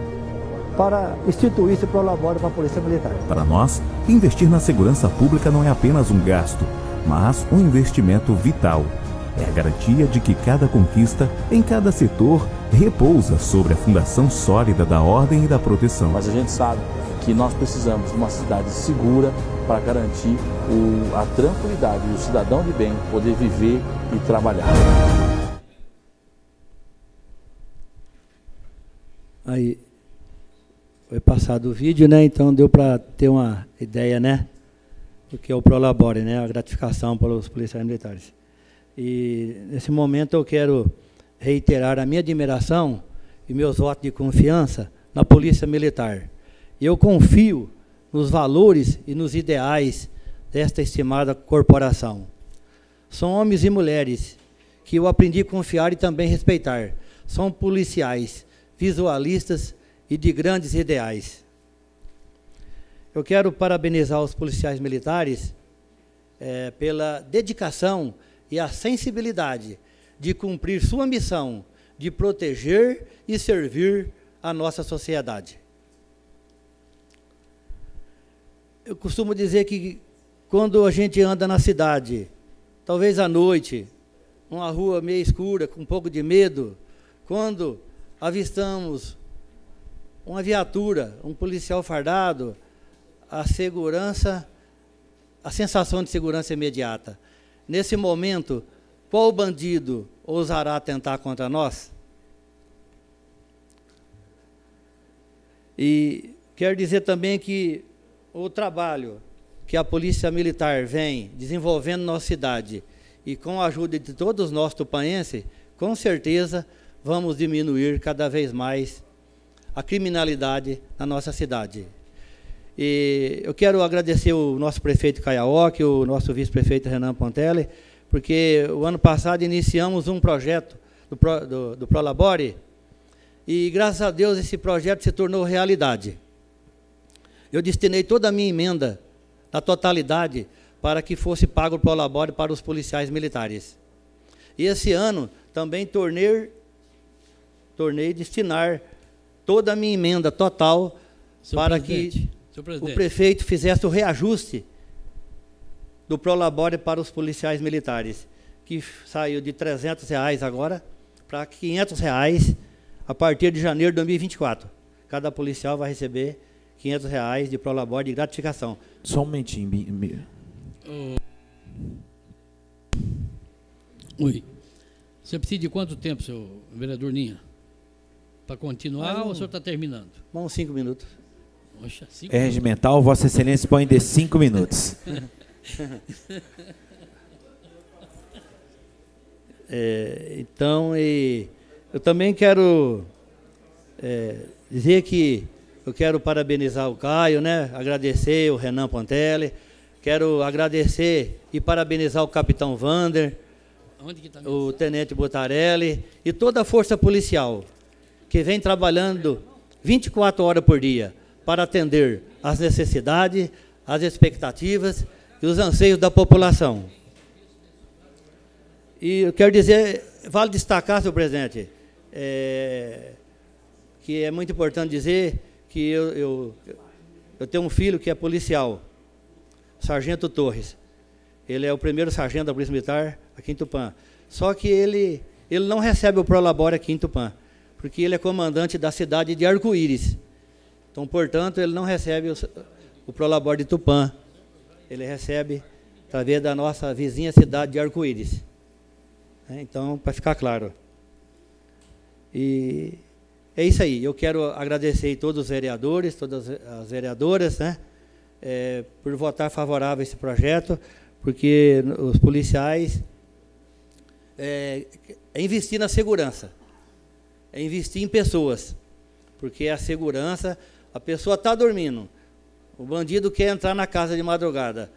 para instituir esse Prolabore para a Polícia Militar. Para nós, investir na segurança pública não é apenas um gasto, mas um investimento vital é a garantia de que cada conquista, em cada setor, repousa sobre a fundação sólida da ordem e da proteção. Mas a gente sabe que nós precisamos de uma cidade segura para garantir o, a tranquilidade do cidadão de bem poder viver e trabalhar. Aí foi passado o vídeo, né? Então deu para ter uma ideia, né? Do que é o Prolabore, né? A gratificação para os policiais militares. E nesse momento eu quero reiterar a minha admiração e meus votos de confiança na Polícia Militar. Eu confio nos valores e nos ideais desta estimada corporação. São homens e mulheres que eu aprendi a confiar e também respeitar. São policiais, visualistas e de grandes ideais. eu quero parabenizar os policiais militares é, pela dedicação e a sensibilidade de cumprir sua missão de proteger e servir a nossa sociedade. Eu costumo dizer que quando a gente anda na cidade, talvez à noite, uma rua meio escura, com um pouco de medo, quando avistamos uma viatura, um policial fardado, a segurança, a sensação de segurança imediata. Nesse momento, qual bandido ousará tentar contra nós? E quero dizer também que o trabalho que a Polícia Militar vem desenvolvendo na nossa cidade e com a ajuda de todos nós tupanenses, com certeza vamos diminuir cada vez mais a criminalidade na nossa cidade. E eu quero agradecer o nosso prefeito Caiaoque, o nosso vice-prefeito Renan Pontelli, porque o ano passado iniciamos um projeto do, Pro, do, do Prolabore e, graças a Deus, esse projeto se tornou realidade. Eu destinei toda a minha emenda, na totalidade, para que fosse pago o Prolabore para os policiais militares. E esse ano também tornei, tornei destinar toda a minha emenda total Seu para que o prefeito fizesse o reajuste do Prolabore para os policiais militares, que saiu de 300 reais agora para 500 reais a partir de janeiro de 2024. Cada policial vai receber 500 reais de Prolabore de gratificação. Só um momentinho. Oi. Você precisa de quanto tempo, seu vereador Ninha? Para continuar um, ou o senhor está terminando? Vamos cinco minutos. Poxa, cinco é regimental, Vossa Excelência põe de cinco minutos. [LAUGHS] é, então, e eu também quero é, dizer que eu quero parabenizar o Caio, né? agradecer o Renan Pontelli, quero agradecer e parabenizar o capitão Vander, tá o tenente Botarelli e toda a força policial que vem trabalhando 24 horas por dia para atender às necessidades, às expectativas e os anseios da população. E eu quero dizer, vale destacar, senhor presidente, é, que é muito importante dizer que eu, eu, eu tenho um filho que é policial, Sargento Torres. Ele é o primeiro sargento da Polícia Militar aqui em Tupã. Só que ele, ele não recebe o Prolabore aqui em Tupã, porque ele é comandante da cidade de Arco-Íris. Então, portanto, ele não recebe o, o Prolabore de Tupã. Ele recebe através da nossa vizinha cidade de Arco-Íris. É, então, para ficar claro. E é isso aí. Eu quero agradecer a todos os vereadores, todas as vereadoras, né, é, por votar favorável a esse projeto, porque os policiais é, é investir na segurança, é investir em pessoas, porque a segurança, a pessoa está dormindo, o bandido quer entrar na casa de madrugada,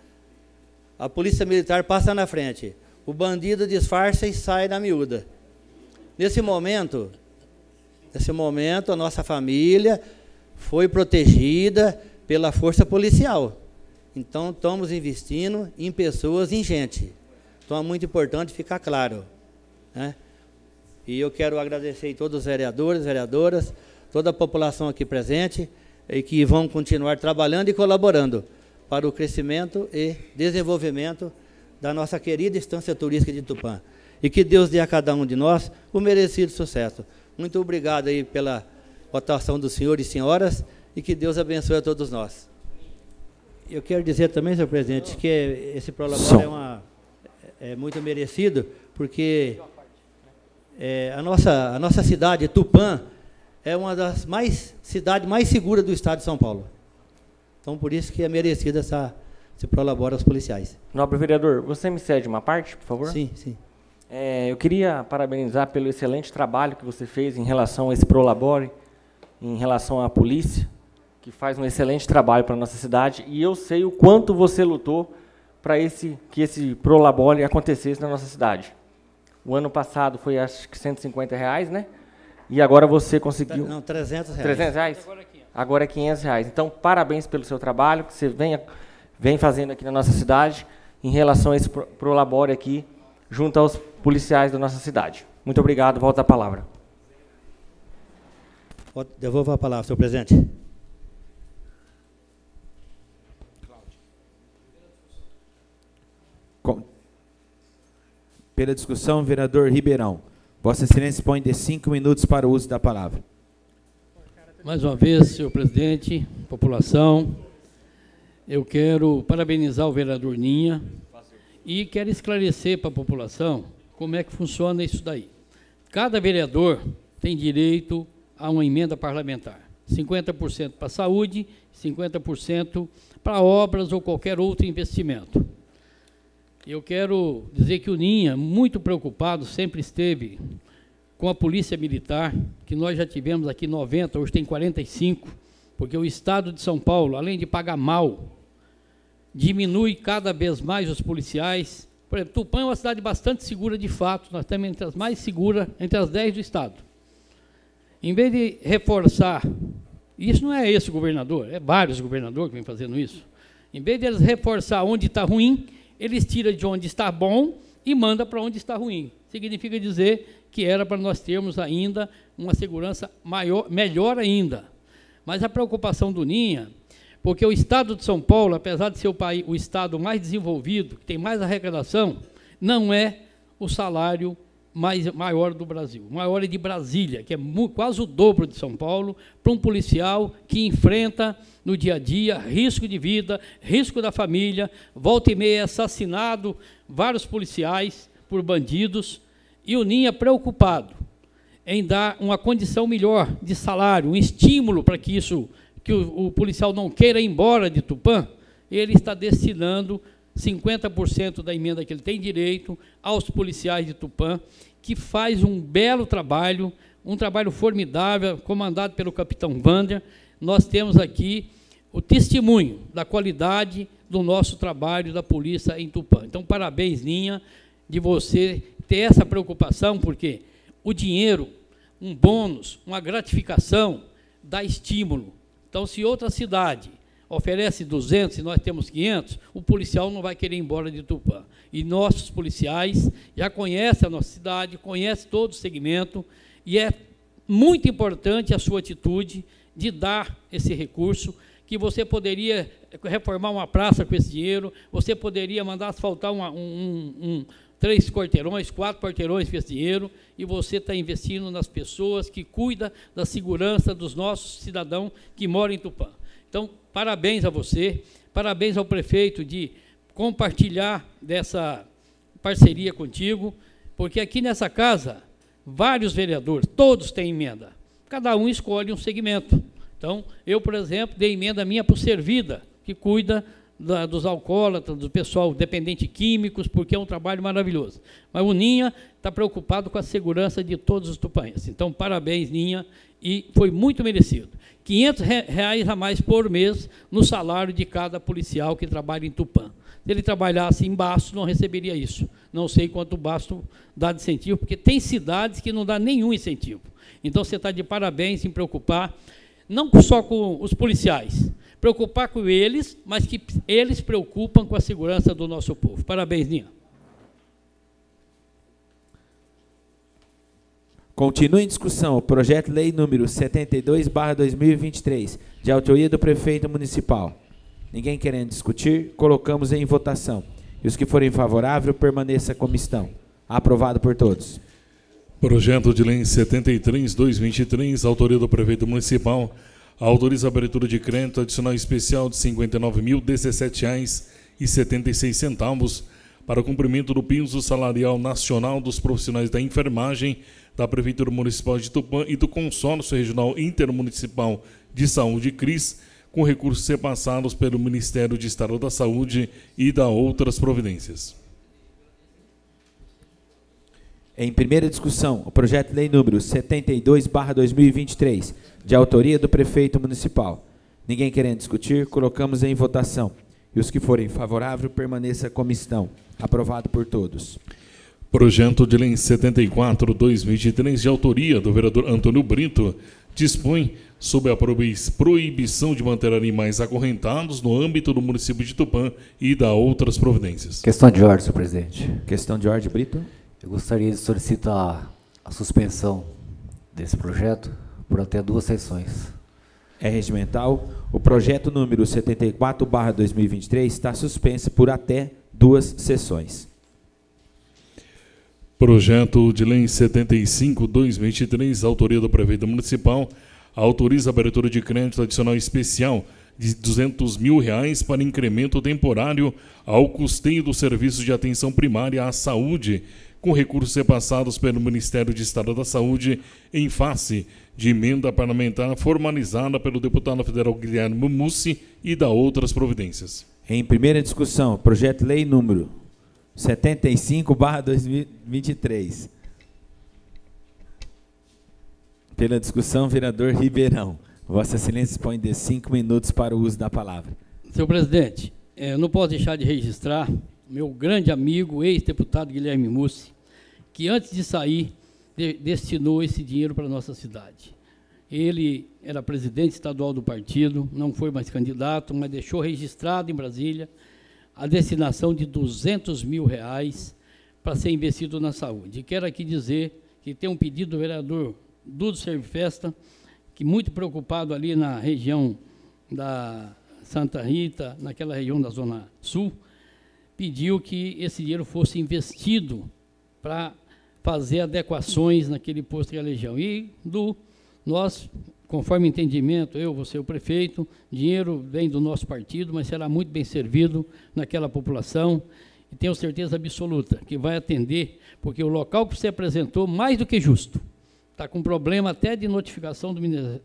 a polícia militar passa na frente, o bandido disfarça e sai da miúda. Nesse momento, Nesse momento, a nossa família foi protegida pela força policial. Então, estamos investindo em pessoas, em gente. Então, é muito importante ficar claro. Né? E eu quero agradecer a todos os vereadores, vereadoras, toda a população aqui presente, e que vão continuar trabalhando e colaborando para o crescimento e desenvolvimento da nossa querida estância turística de Tupã. E que Deus dê a cada um de nós o merecido sucesso. Muito obrigado aí pela votação dos senhores e senhoras e que Deus abençoe a todos nós. Eu quero dizer também, senhor presidente, que esse prolabore é, uma, é muito merecido, porque é, a, nossa, a nossa cidade, Tupã, é uma das mais cidades mais seguras do estado de São Paulo. Então, por isso que é merecido essa, esse prolabore aos policiais. Nobre vereador, você me cede uma parte, por favor? Sim, sim. É, eu queria parabenizar pelo excelente trabalho que você fez em relação a esse Prolabore, em relação à polícia, que faz um excelente trabalho para a nossa cidade, e eu sei o quanto você lutou para esse, que esse Prolabore acontecesse na nossa cidade. O ano passado foi, acho que, 150 reais, né? E agora você conseguiu... Não, 300 reais. 300 reais? agora é 500 reais. Então, parabéns pelo seu trabalho que você vem, vem fazendo aqui na nossa cidade em relação a esse prolabore aqui junto aos policiais da nossa cidade. Muito obrigado. Volta a palavra. Devolvo a palavra, senhor presidente. Pela discussão, vereador Ribeirão. Vossa Excelência põe de cinco minutos para o uso da palavra. Mais uma vez, senhor presidente, população, eu quero parabenizar o vereador Ninha e quero esclarecer para a população como é que funciona isso daí. Cada vereador tem direito a uma emenda parlamentar. 50% para saúde, 50% para obras ou qualquer outro investimento. Eu quero dizer que o Ninha, muito preocupado, sempre esteve com a Polícia Militar, que nós já tivemos aqui 90, hoje tem 45, porque o Estado de São Paulo, além de pagar mal, diminui cada vez mais os policiais. Por exemplo, Tupã é uma cidade bastante segura de fato, nós temos entre as mais seguras, entre as 10 do Estado. Em vez de reforçar, isso não é esse governador, é vários governadores que vêm fazendo isso. Em vez de eles reforçar onde está ruim, eles tiram de onde está bom e manda para onde está ruim. Significa dizer que era para nós termos ainda uma segurança maior, melhor ainda. Mas a preocupação do Ninha, porque o Estado de São Paulo, apesar de ser o, país, o Estado mais desenvolvido, que tem mais arrecadação, não é o salário mais, maior do Brasil. Maior é de Brasília, que é quase o dobro de São Paulo, para um policial que enfrenta no dia a dia risco de vida, risco da família, volta e meia é assassinado vários policiais por bandidos, e o Ninha preocupado em dar uma condição melhor de salário, um estímulo para que isso, que o, o policial não queira ir embora de Tupã, ele está destinando 50% da emenda que ele tem direito aos policiais de Tupã, que faz um belo trabalho, um trabalho formidável, comandado pelo capitão Wander. Nós temos aqui o testemunho da qualidade do nosso trabalho da polícia em Tupã. Então, parabéns, Ninha, de você ter essa preocupação, porque o dinheiro, um bônus, uma gratificação, dá estímulo. Então, se outra cidade oferece 200 e nós temos 500, o policial não vai querer ir embora de Tupã. E nossos policiais já conhecem a nossa cidade, conhecem todo o segmento, e é muito importante a sua atitude de dar esse recurso, que você poderia reformar uma praça com esse dinheiro, você poderia mandar asfaltar uma, um, um, um, três quarteirões, quatro quarteirões com esse dinheiro, e você está investindo nas pessoas que cuidam da segurança dos nossos cidadãos que moram em Tupã. Então, parabéns a você, parabéns ao prefeito de compartilhar dessa parceria contigo, porque aqui nessa casa, vários vereadores, todos têm emenda. Cada um escolhe um segmento. Então, eu, por exemplo, dei emenda minha para o Servida, que cuida da, dos alcoólatras, do pessoal dependente químicos, porque é um trabalho maravilhoso. Mas o Ninha está preocupado com a segurança de todos os tupanhas. Então, parabéns, Ninha, e foi muito merecido. 500 reais a mais por mês no salário de cada policial que trabalha em Tupã. Se ele trabalhasse em Basto, não receberia isso. Não sei quanto Basto dá de incentivo, porque tem cidades que não dá nenhum incentivo. Então você está de parabéns em preocupar, não só com os policiais, preocupar com eles, mas que eles preocupam com a segurança do nosso povo. Parabéns, Ninha. Continua em discussão o projeto lei número 72/2023, de autoria do prefeito municipal. Ninguém querendo discutir, colocamos em votação. E os que forem favoráveis, permaneça como estão. Aprovado por todos. Projeto de lei 73/2023, autoria do prefeito municipal, autoriza a abertura de crédito adicional especial de R$ 59.017,76 para o cumprimento do piso salarial nacional dos profissionais da enfermagem da Prefeitura Municipal de Tupã e do Consórcio Regional Intermunicipal de Saúde CRIS, com recursos repassados pelo Ministério de Estado da Saúde e da outras providências. Em primeira discussão, o projeto de lei número 72/2023, de autoria do prefeito municipal. Ninguém querendo discutir, colocamos em votação. E os que forem favoráveis, permaneça como estão. Aprovado por todos. Projeto de Lei 74-2023, de autoria do vereador Antônio Brito, dispõe sobre a proibição de manter animais acorrentados no âmbito do município de Tupã e da outras providências. Questão de ordem, senhor presidente. Questão de ordem, Brito. Eu gostaria de solicitar a suspensão desse projeto por até duas sessões. É regimental. O projeto número 74/2023 está suspenso por até duas sessões. Projeto de Lei 75/2023, autoria do prefeito municipal, autoriza a abertura de crédito adicional especial de 200 mil reais para incremento temporário ao custeio dos serviços de atenção primária à saúde, com recursos repassados pelo Ministério de Estado da Saúde em face de emenda parlamentar formalizada pelo deputado federal Guilherme Mussi e da outras providências. Em primeira discussão, projeto de lei número 75/2023. Pela discussão, vereador Ribeirão. Vossa Excelência dispõe de cinco minutos para o uso da palavra. Senhor presidente, eh, eu não posso deixar de registrar meu grande amigo, ex-deputado Guilherme Mussi, que antes de sair, de, destinou esse dinheiro para a nossa cidade. Ele era presidente estadual do partido, não foi mais candidato, mas deixou registrado em Brasília a destinação de 200 mil reais para ser investido na saúde. E quero aqui dizer que tem um pedido do vereador Dudu Servifesta, que muito preocupado ali na região da Santa Rita, naquela região da Zona Sul, pediu que esse dinheiro fosse investido para fazer adequações naquele posto de legião. E do nós, conforme entendimento, eu, você, o prefeito, dinheiro vem do nosso partido, mas será muito bem servido naquela população e tenho certeza absoluta que vai atender, porque o local que você apresentou, mais do que justo, está com problema até de notificação do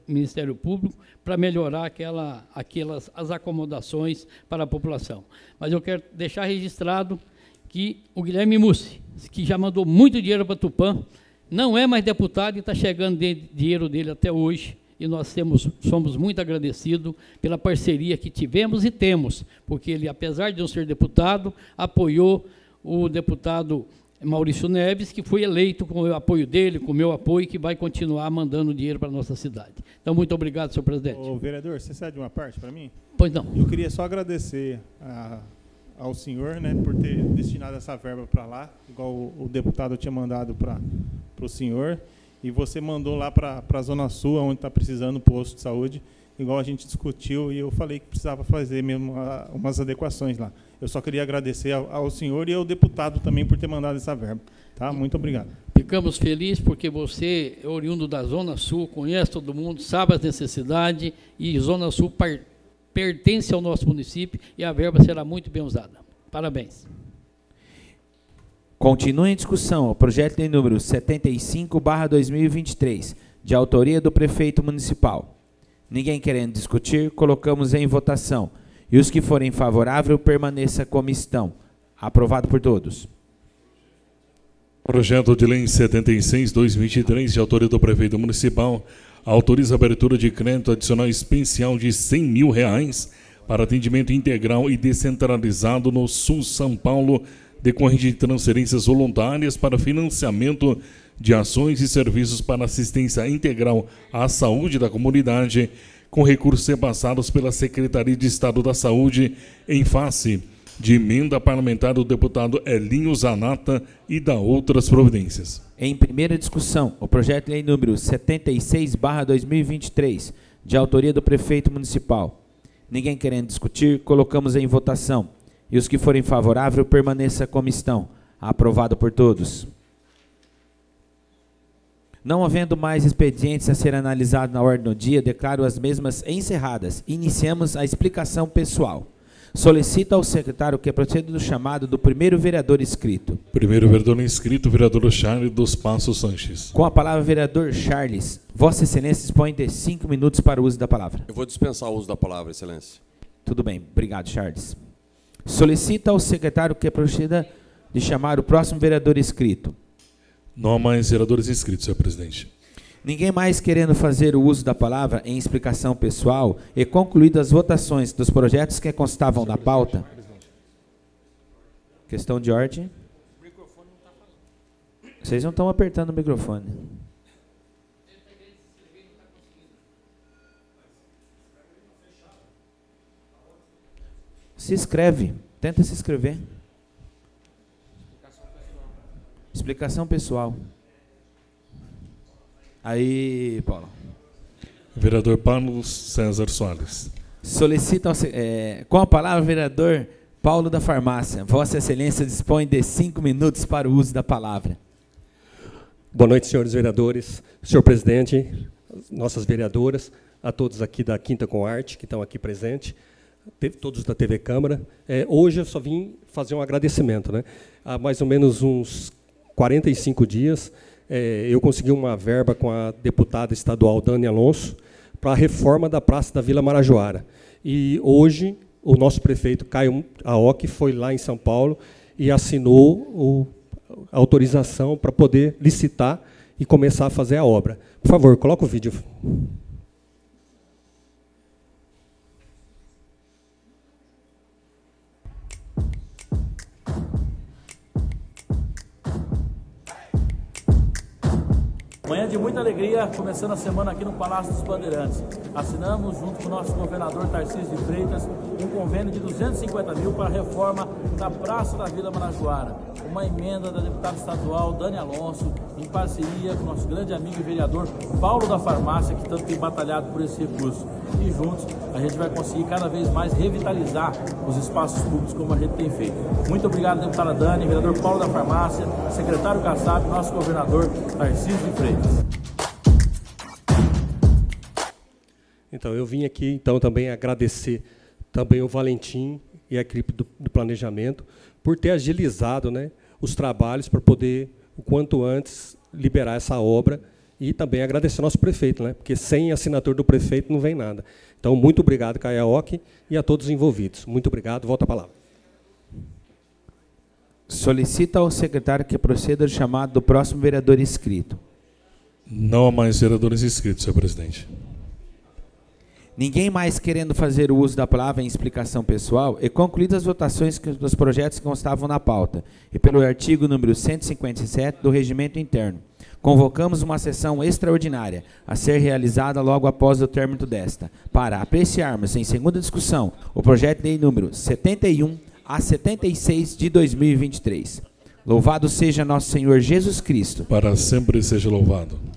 Ministério Público para melhorar aquela, aquelas as acomodações para a população. Mas eu quero deixar registrado que o Guilherme Mussi, que já mandou muito dinheiro para Tupã, não é mais deputado e está chegando de, dinheiro dele até hoje. E nós temos, somos muito agradecidos pela parceria que tivemos e temos, porque ele, apesar de não ser deputado, apoiou o deputado Maurício Neves, que foi eleito com o apoio dele, com o meu apoio, que vai continuar mandando dinheiro para a nossa cidade. Então, muito obrigado, senhor presidente. Ô, vereador, você cede uma parte para mim? Pois não. Eu queria só agradecer a, ao senhor né, por ter destinado essa verba para lá, igual o, o, deputado tinha mandado para o senhor. E você mandou lá para a Zona Sul, onde está precisando posto de saúde, igual a gente discutiu, e eu falei que precisava fazer mesmo a, umas adequações lá. Eu só queria agradecer ao, ao, senhor e ao deputado também por ter mandado essa verba. Tá? Muito obrigado. Ficamos felizes porque você é oriundo da Zona Sul, conhece todo mundo, sabe as necessidades e Zona Sul pertence ao nosso município e a verba será muito bem usada. Parabéns. Continua em discussão o projeto de número 75/2023, de autoria do prefeito municipal. Ninguém querendo discutir, colocamos em votação. E os que forem favoráveis, permaneça como estão. Aprovado por todos. Projeto de Lei 76-2023, de autoria do Prefeito Municipal, autoriza a abertura de crédito adicional especial de 100 mil reais para atendimento integral e descentralizado no Sul São Paulo, decorrente de transferências voluntárias para financiamento de ações e serviços para assistência integral à saúde da comunidade com recursos repassados pela Secretaria de Estado da Saúde em face de emenda parlamentar do deputado Elinho Zanata e da outras providências. Em primeira discussão, o projeto de lei número 76/2023, de autoria do prefeito municipal. Ninguém querendo discutir, colocamos em votação. E os que forem favoráveis, permaneça como estão. Aprovado por todos. Não havendo mais expedientes a ser analisados na ordem do dia, declaro as mesmas encerradas. Iniciamos a explicação pessoal. Solicito ao secretário que proceda do chamado do primeiro vereador inscrito. Primeiro vereador inscrito, vereador Charles dos Passos Sanches. Com a palavra, vereador Charles. Vossa Excelência dispõe de cinco minutos para o uso da palavra. Eu vou dispensar o uso da palavra, Excelência. Tudo bem, obrigado, Charles. Solicita ao secretário que proceda de chamar o próximo vereador inscrito. Não há mais vereadores inscritos, senhor presidente. Ninguém mais querendo fazer o uso da palavra em explicação pessoal e concluídas as votações dos projetos que constavam na pauta. Questão de ordem. Vocês não estão apertando o microfone. Se inscreve. Tenta se inscrever. Explicação pessoal. Aí, Paulo. Vereador Paulo César Soares. Solicita, é, com a palavra, vereador Paulo da Farmácia. Vossa Excelência dispõe de cinco minutos para o uso da palavra. Boa noite, senhores vereadores, senhor presidente, nossas vereadoras, a todos aqui da Quinta com Arte que estão aqui presentes, te- todos da TV Câmara. É, hoje eu só vim fazer um agradecimento. Né? Há mais ou menos uns 45 dias, é, eu consegui uma verba com a deputada estadual Dani Alonso para a reforma da Praça da Vila Marajoara. E hoje o nosso prefeito Caio Aoki foi lá em São Paulo e assinou o a autorização para poder licitar e começar a fazer a obra. Por favor, coloca o vídeo. Manhã de muita alegria, começando a semana aqui no Palácio dos Bandeirantes. Assinamos, junto com o nosso governador Tarcísio de Freitas, um convênio de 250 mil para a reforma da Praça da Vila Marajoara. Uma emenda da deputada estadual Dani Alonso, em parceria com nosso grande amigo e vereador Paulo da Farmácia, que tanto tem batalhado por esse recurso. E juntos a gente vai conseguir cada vez mais revitalizar os espaços públicos como a gente tem feito. Muito obrigado, deputada Dani, vereador Paulo da Farmácia, secretário Kassab, nosso governador Tarcísio de Freitas. Então, eu vim aqui então também agradecer também o Valentim e a equipe do, do planejamento por ter agilizado né, os trabalhos para poder, o quanto antes, liberar essa obra e também agradecer ao nosso prefeito, né, porque sem assinatura do prefeito não vem nada. Então, muito obrigado, Caiaoque, e a todos os envolvidos. Muito obrigado. Volta a palavra. Solicita ao secretário que proceda ao chamado do próximo vereador inscrito. Não há mais vereadores inscritos, senhor presidente. Ninguém mais querendo fazer uso da palavra em explicação pessoal, e concluídas as votações dos projetos que constavam na pauta, e pelo artigo número 157 do Regimento Interno, convocamos uma sessão extraordinária a ser realizada logo após o término desta, para apreciarmos em segunda discussão o projeto de número 71 a 76 de 2023. Louvado seja nosso Senhor Jesus Cristo. Para sempre seja louvado.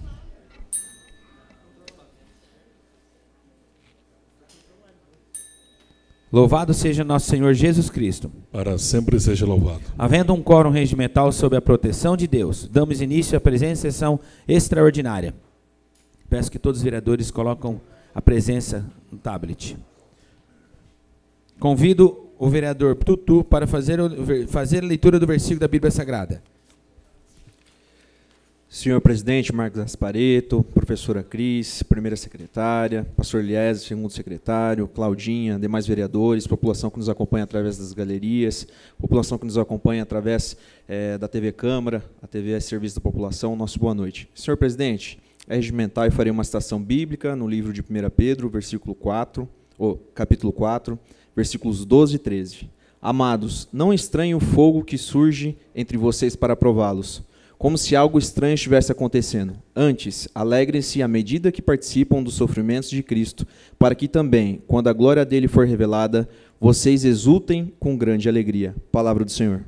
Louvado seja nosso Senhor Jesus Cristo. Para sempre seja louvado. Havendo um quórum regimental sob a proteção de Deus, damos início à presente sessão extraordinária. Peço que todos os vereadores colocam a presença no tablet. Convido o vereador Tutu para fazer, fazer a leitura do versículo da Bíblia Sagrada. Senhor presidente Marcos Aspareto, professora Cris, primeira secretária, pastor Lies, segundo secretário, Claudinha, demais vereadores, população que nos acompanha através das galerias, população que nos acompanha através eh, da TV Câmara, a TV é Serviço da População, nosso boa noite. Senhor presidente, é regimental e farei uma citação bíblica no livro de 1 Pedro, versículo 4, ou capítulo 4, versículos 12 e 13. Amados, não estranhem o fogo que surge entre vocês para prová-los, como se algo estranho estivesse acontecendo. Antes, alegrem-se à medida que participam dos sofrimentos de Cristo, para que também, quando a glória dele for revelada, vocês exultem com grande alegria. Palavra do Senhor.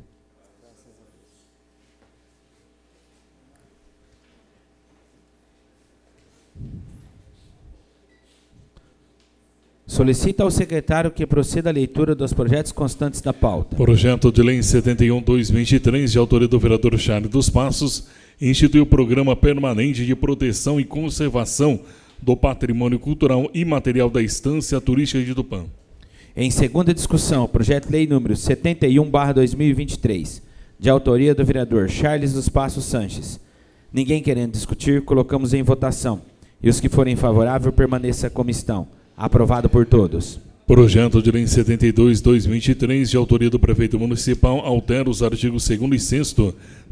Solicita ao secretário que proceda à leitura dos projetos constantes da pauta. Projeto de Lei 71-2023, de autoria do vereador Charles dos Passos, institui o Programa Permanente de Proteção e Conservação do Patrimônio Cultural e Material da Estância Turística de Tupã. Em segunda discussão, projeto de lei número 71/2023, de autoria do vereador Charles dos Passos Sanches. Ninguém querendo discutir, colocamos em votação. E os que forem favoráveis permaneça como estão. Aprovado por todos. Projeto de Lei 72-2023, de autoria do Prefeito Municipal, altera os artigos 2 e 6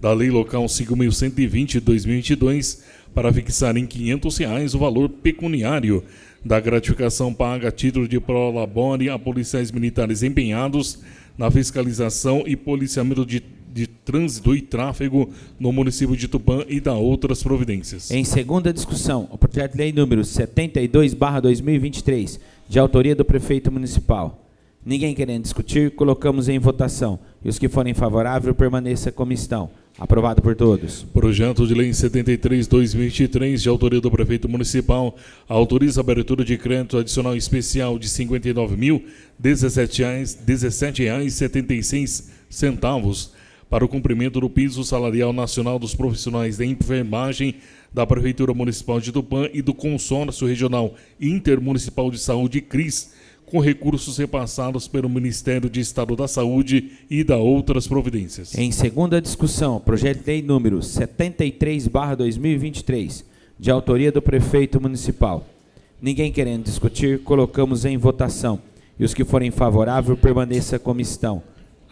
da Lei Local 5.120-2022 para fixar em 500 reais o valor pecuniário da gratificação paga a título de prolabore a policiais militares empenhados na fiscalização e policiamento de, de trânsito e tráfego no município de Tupã e da outras providências. Em segunda discussão, o projeto de lei número 72/2023, de autoria do prefeito municipal. Ninguém querendo discutir, colocamos em votação. E os que forem favoráveis, permaneça como estão. Aprovado por todos. Projeto de Lei 73-2023, de autoria do Prefeito Municipal, autoriza a abertura de crédito adicional especial de R$ 59.017,76 para o cumprimento do piso salarial nacional dos profissionais da enfermagem da Prefeitura Municipal de Tupã e do Consórcio Regional Intermunicipal de Saúde, CRIS, com recursos repassados pelo Ministério de Estado da Saúde e da outras providências. Em segunda discussão, projeto de lei número 73/2023, de autoria do prefeito municipal. Ninguém querendo discutir, colocamos em votação. E os que forem favoráveis, permaneça como estão.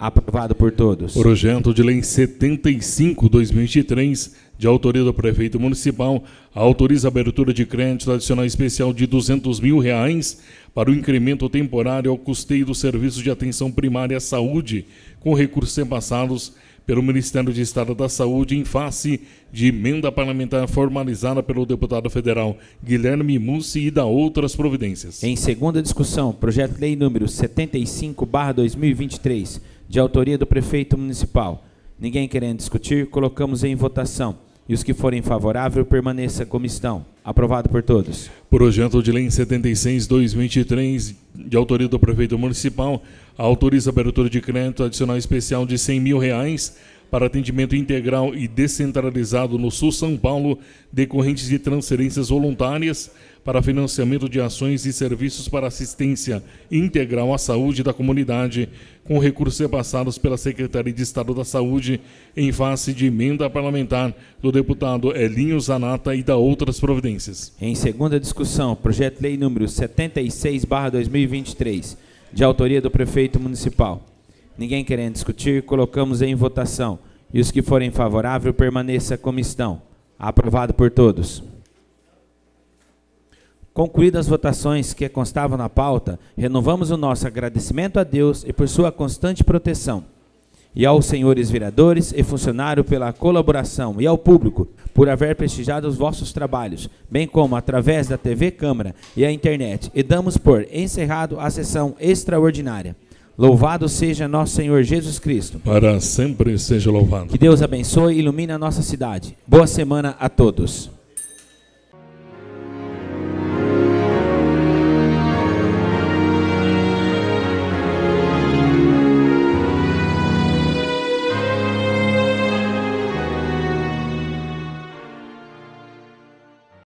Aprovado por todos. Projeto de Lei 75/2023, de autoria do prefeito municipal, autoriza a abertura de crédito adicional especial de 200 mil reais para o incremento temporário ao custeio dos serviços de atenção primária à saúde, com recursos repassados pelo Ministério de Estado da Saúde em face de emenda parlamentar formalizada pelo deputado federal Guilherme Mussi e da outras providências. Em segunda discussão, projeto de lei número 75/2023, de autoria do prefeito municipal. Ninguém querendo discutir, colocamos em votação. E os que forem favoráveis, permaneça como estão. Aprovado por todos. Projeto de Lei 76-2023, de autoria do Prefeito Municipal, autoriza a abertura de crédito adicional especial de 100 mil reais para atendimento integral e descentralizado no Sul São Paulo, decorrentes de transferências voluntárias para financiamento de ações e serviços para assistência integral à saúde da comunidade, com recursos repassados pela Secretaria de Estado da Saúde, em face de emenda parlamentar do deputado Elinho Zanata e da outras providências. Em segunda discussão, projeto de lei número 76/2023, de autoria do prefeito municipal. Ninguém querendo discutir, colocamos em votação. E os que forem favoráveis, permaneça como estão. Aprovado por todos. Concluídas as votações que constavam na pauta, renovamos o nosso agradecimento a Deus e por sua constante proteção, e aos senhores vereadores e funcionários pela colaboração, e ao público por haver prestigiado os vossos trabalhos, bem como através da TV Câmara e a internet, e damos por encerrado a sessão extraordinária. Louvado seja nosso Senhor Jesus Cristo. Para sempre seja louvado. Que Deus abençoe e ilumine a nossa cidade. Boa semana a todos.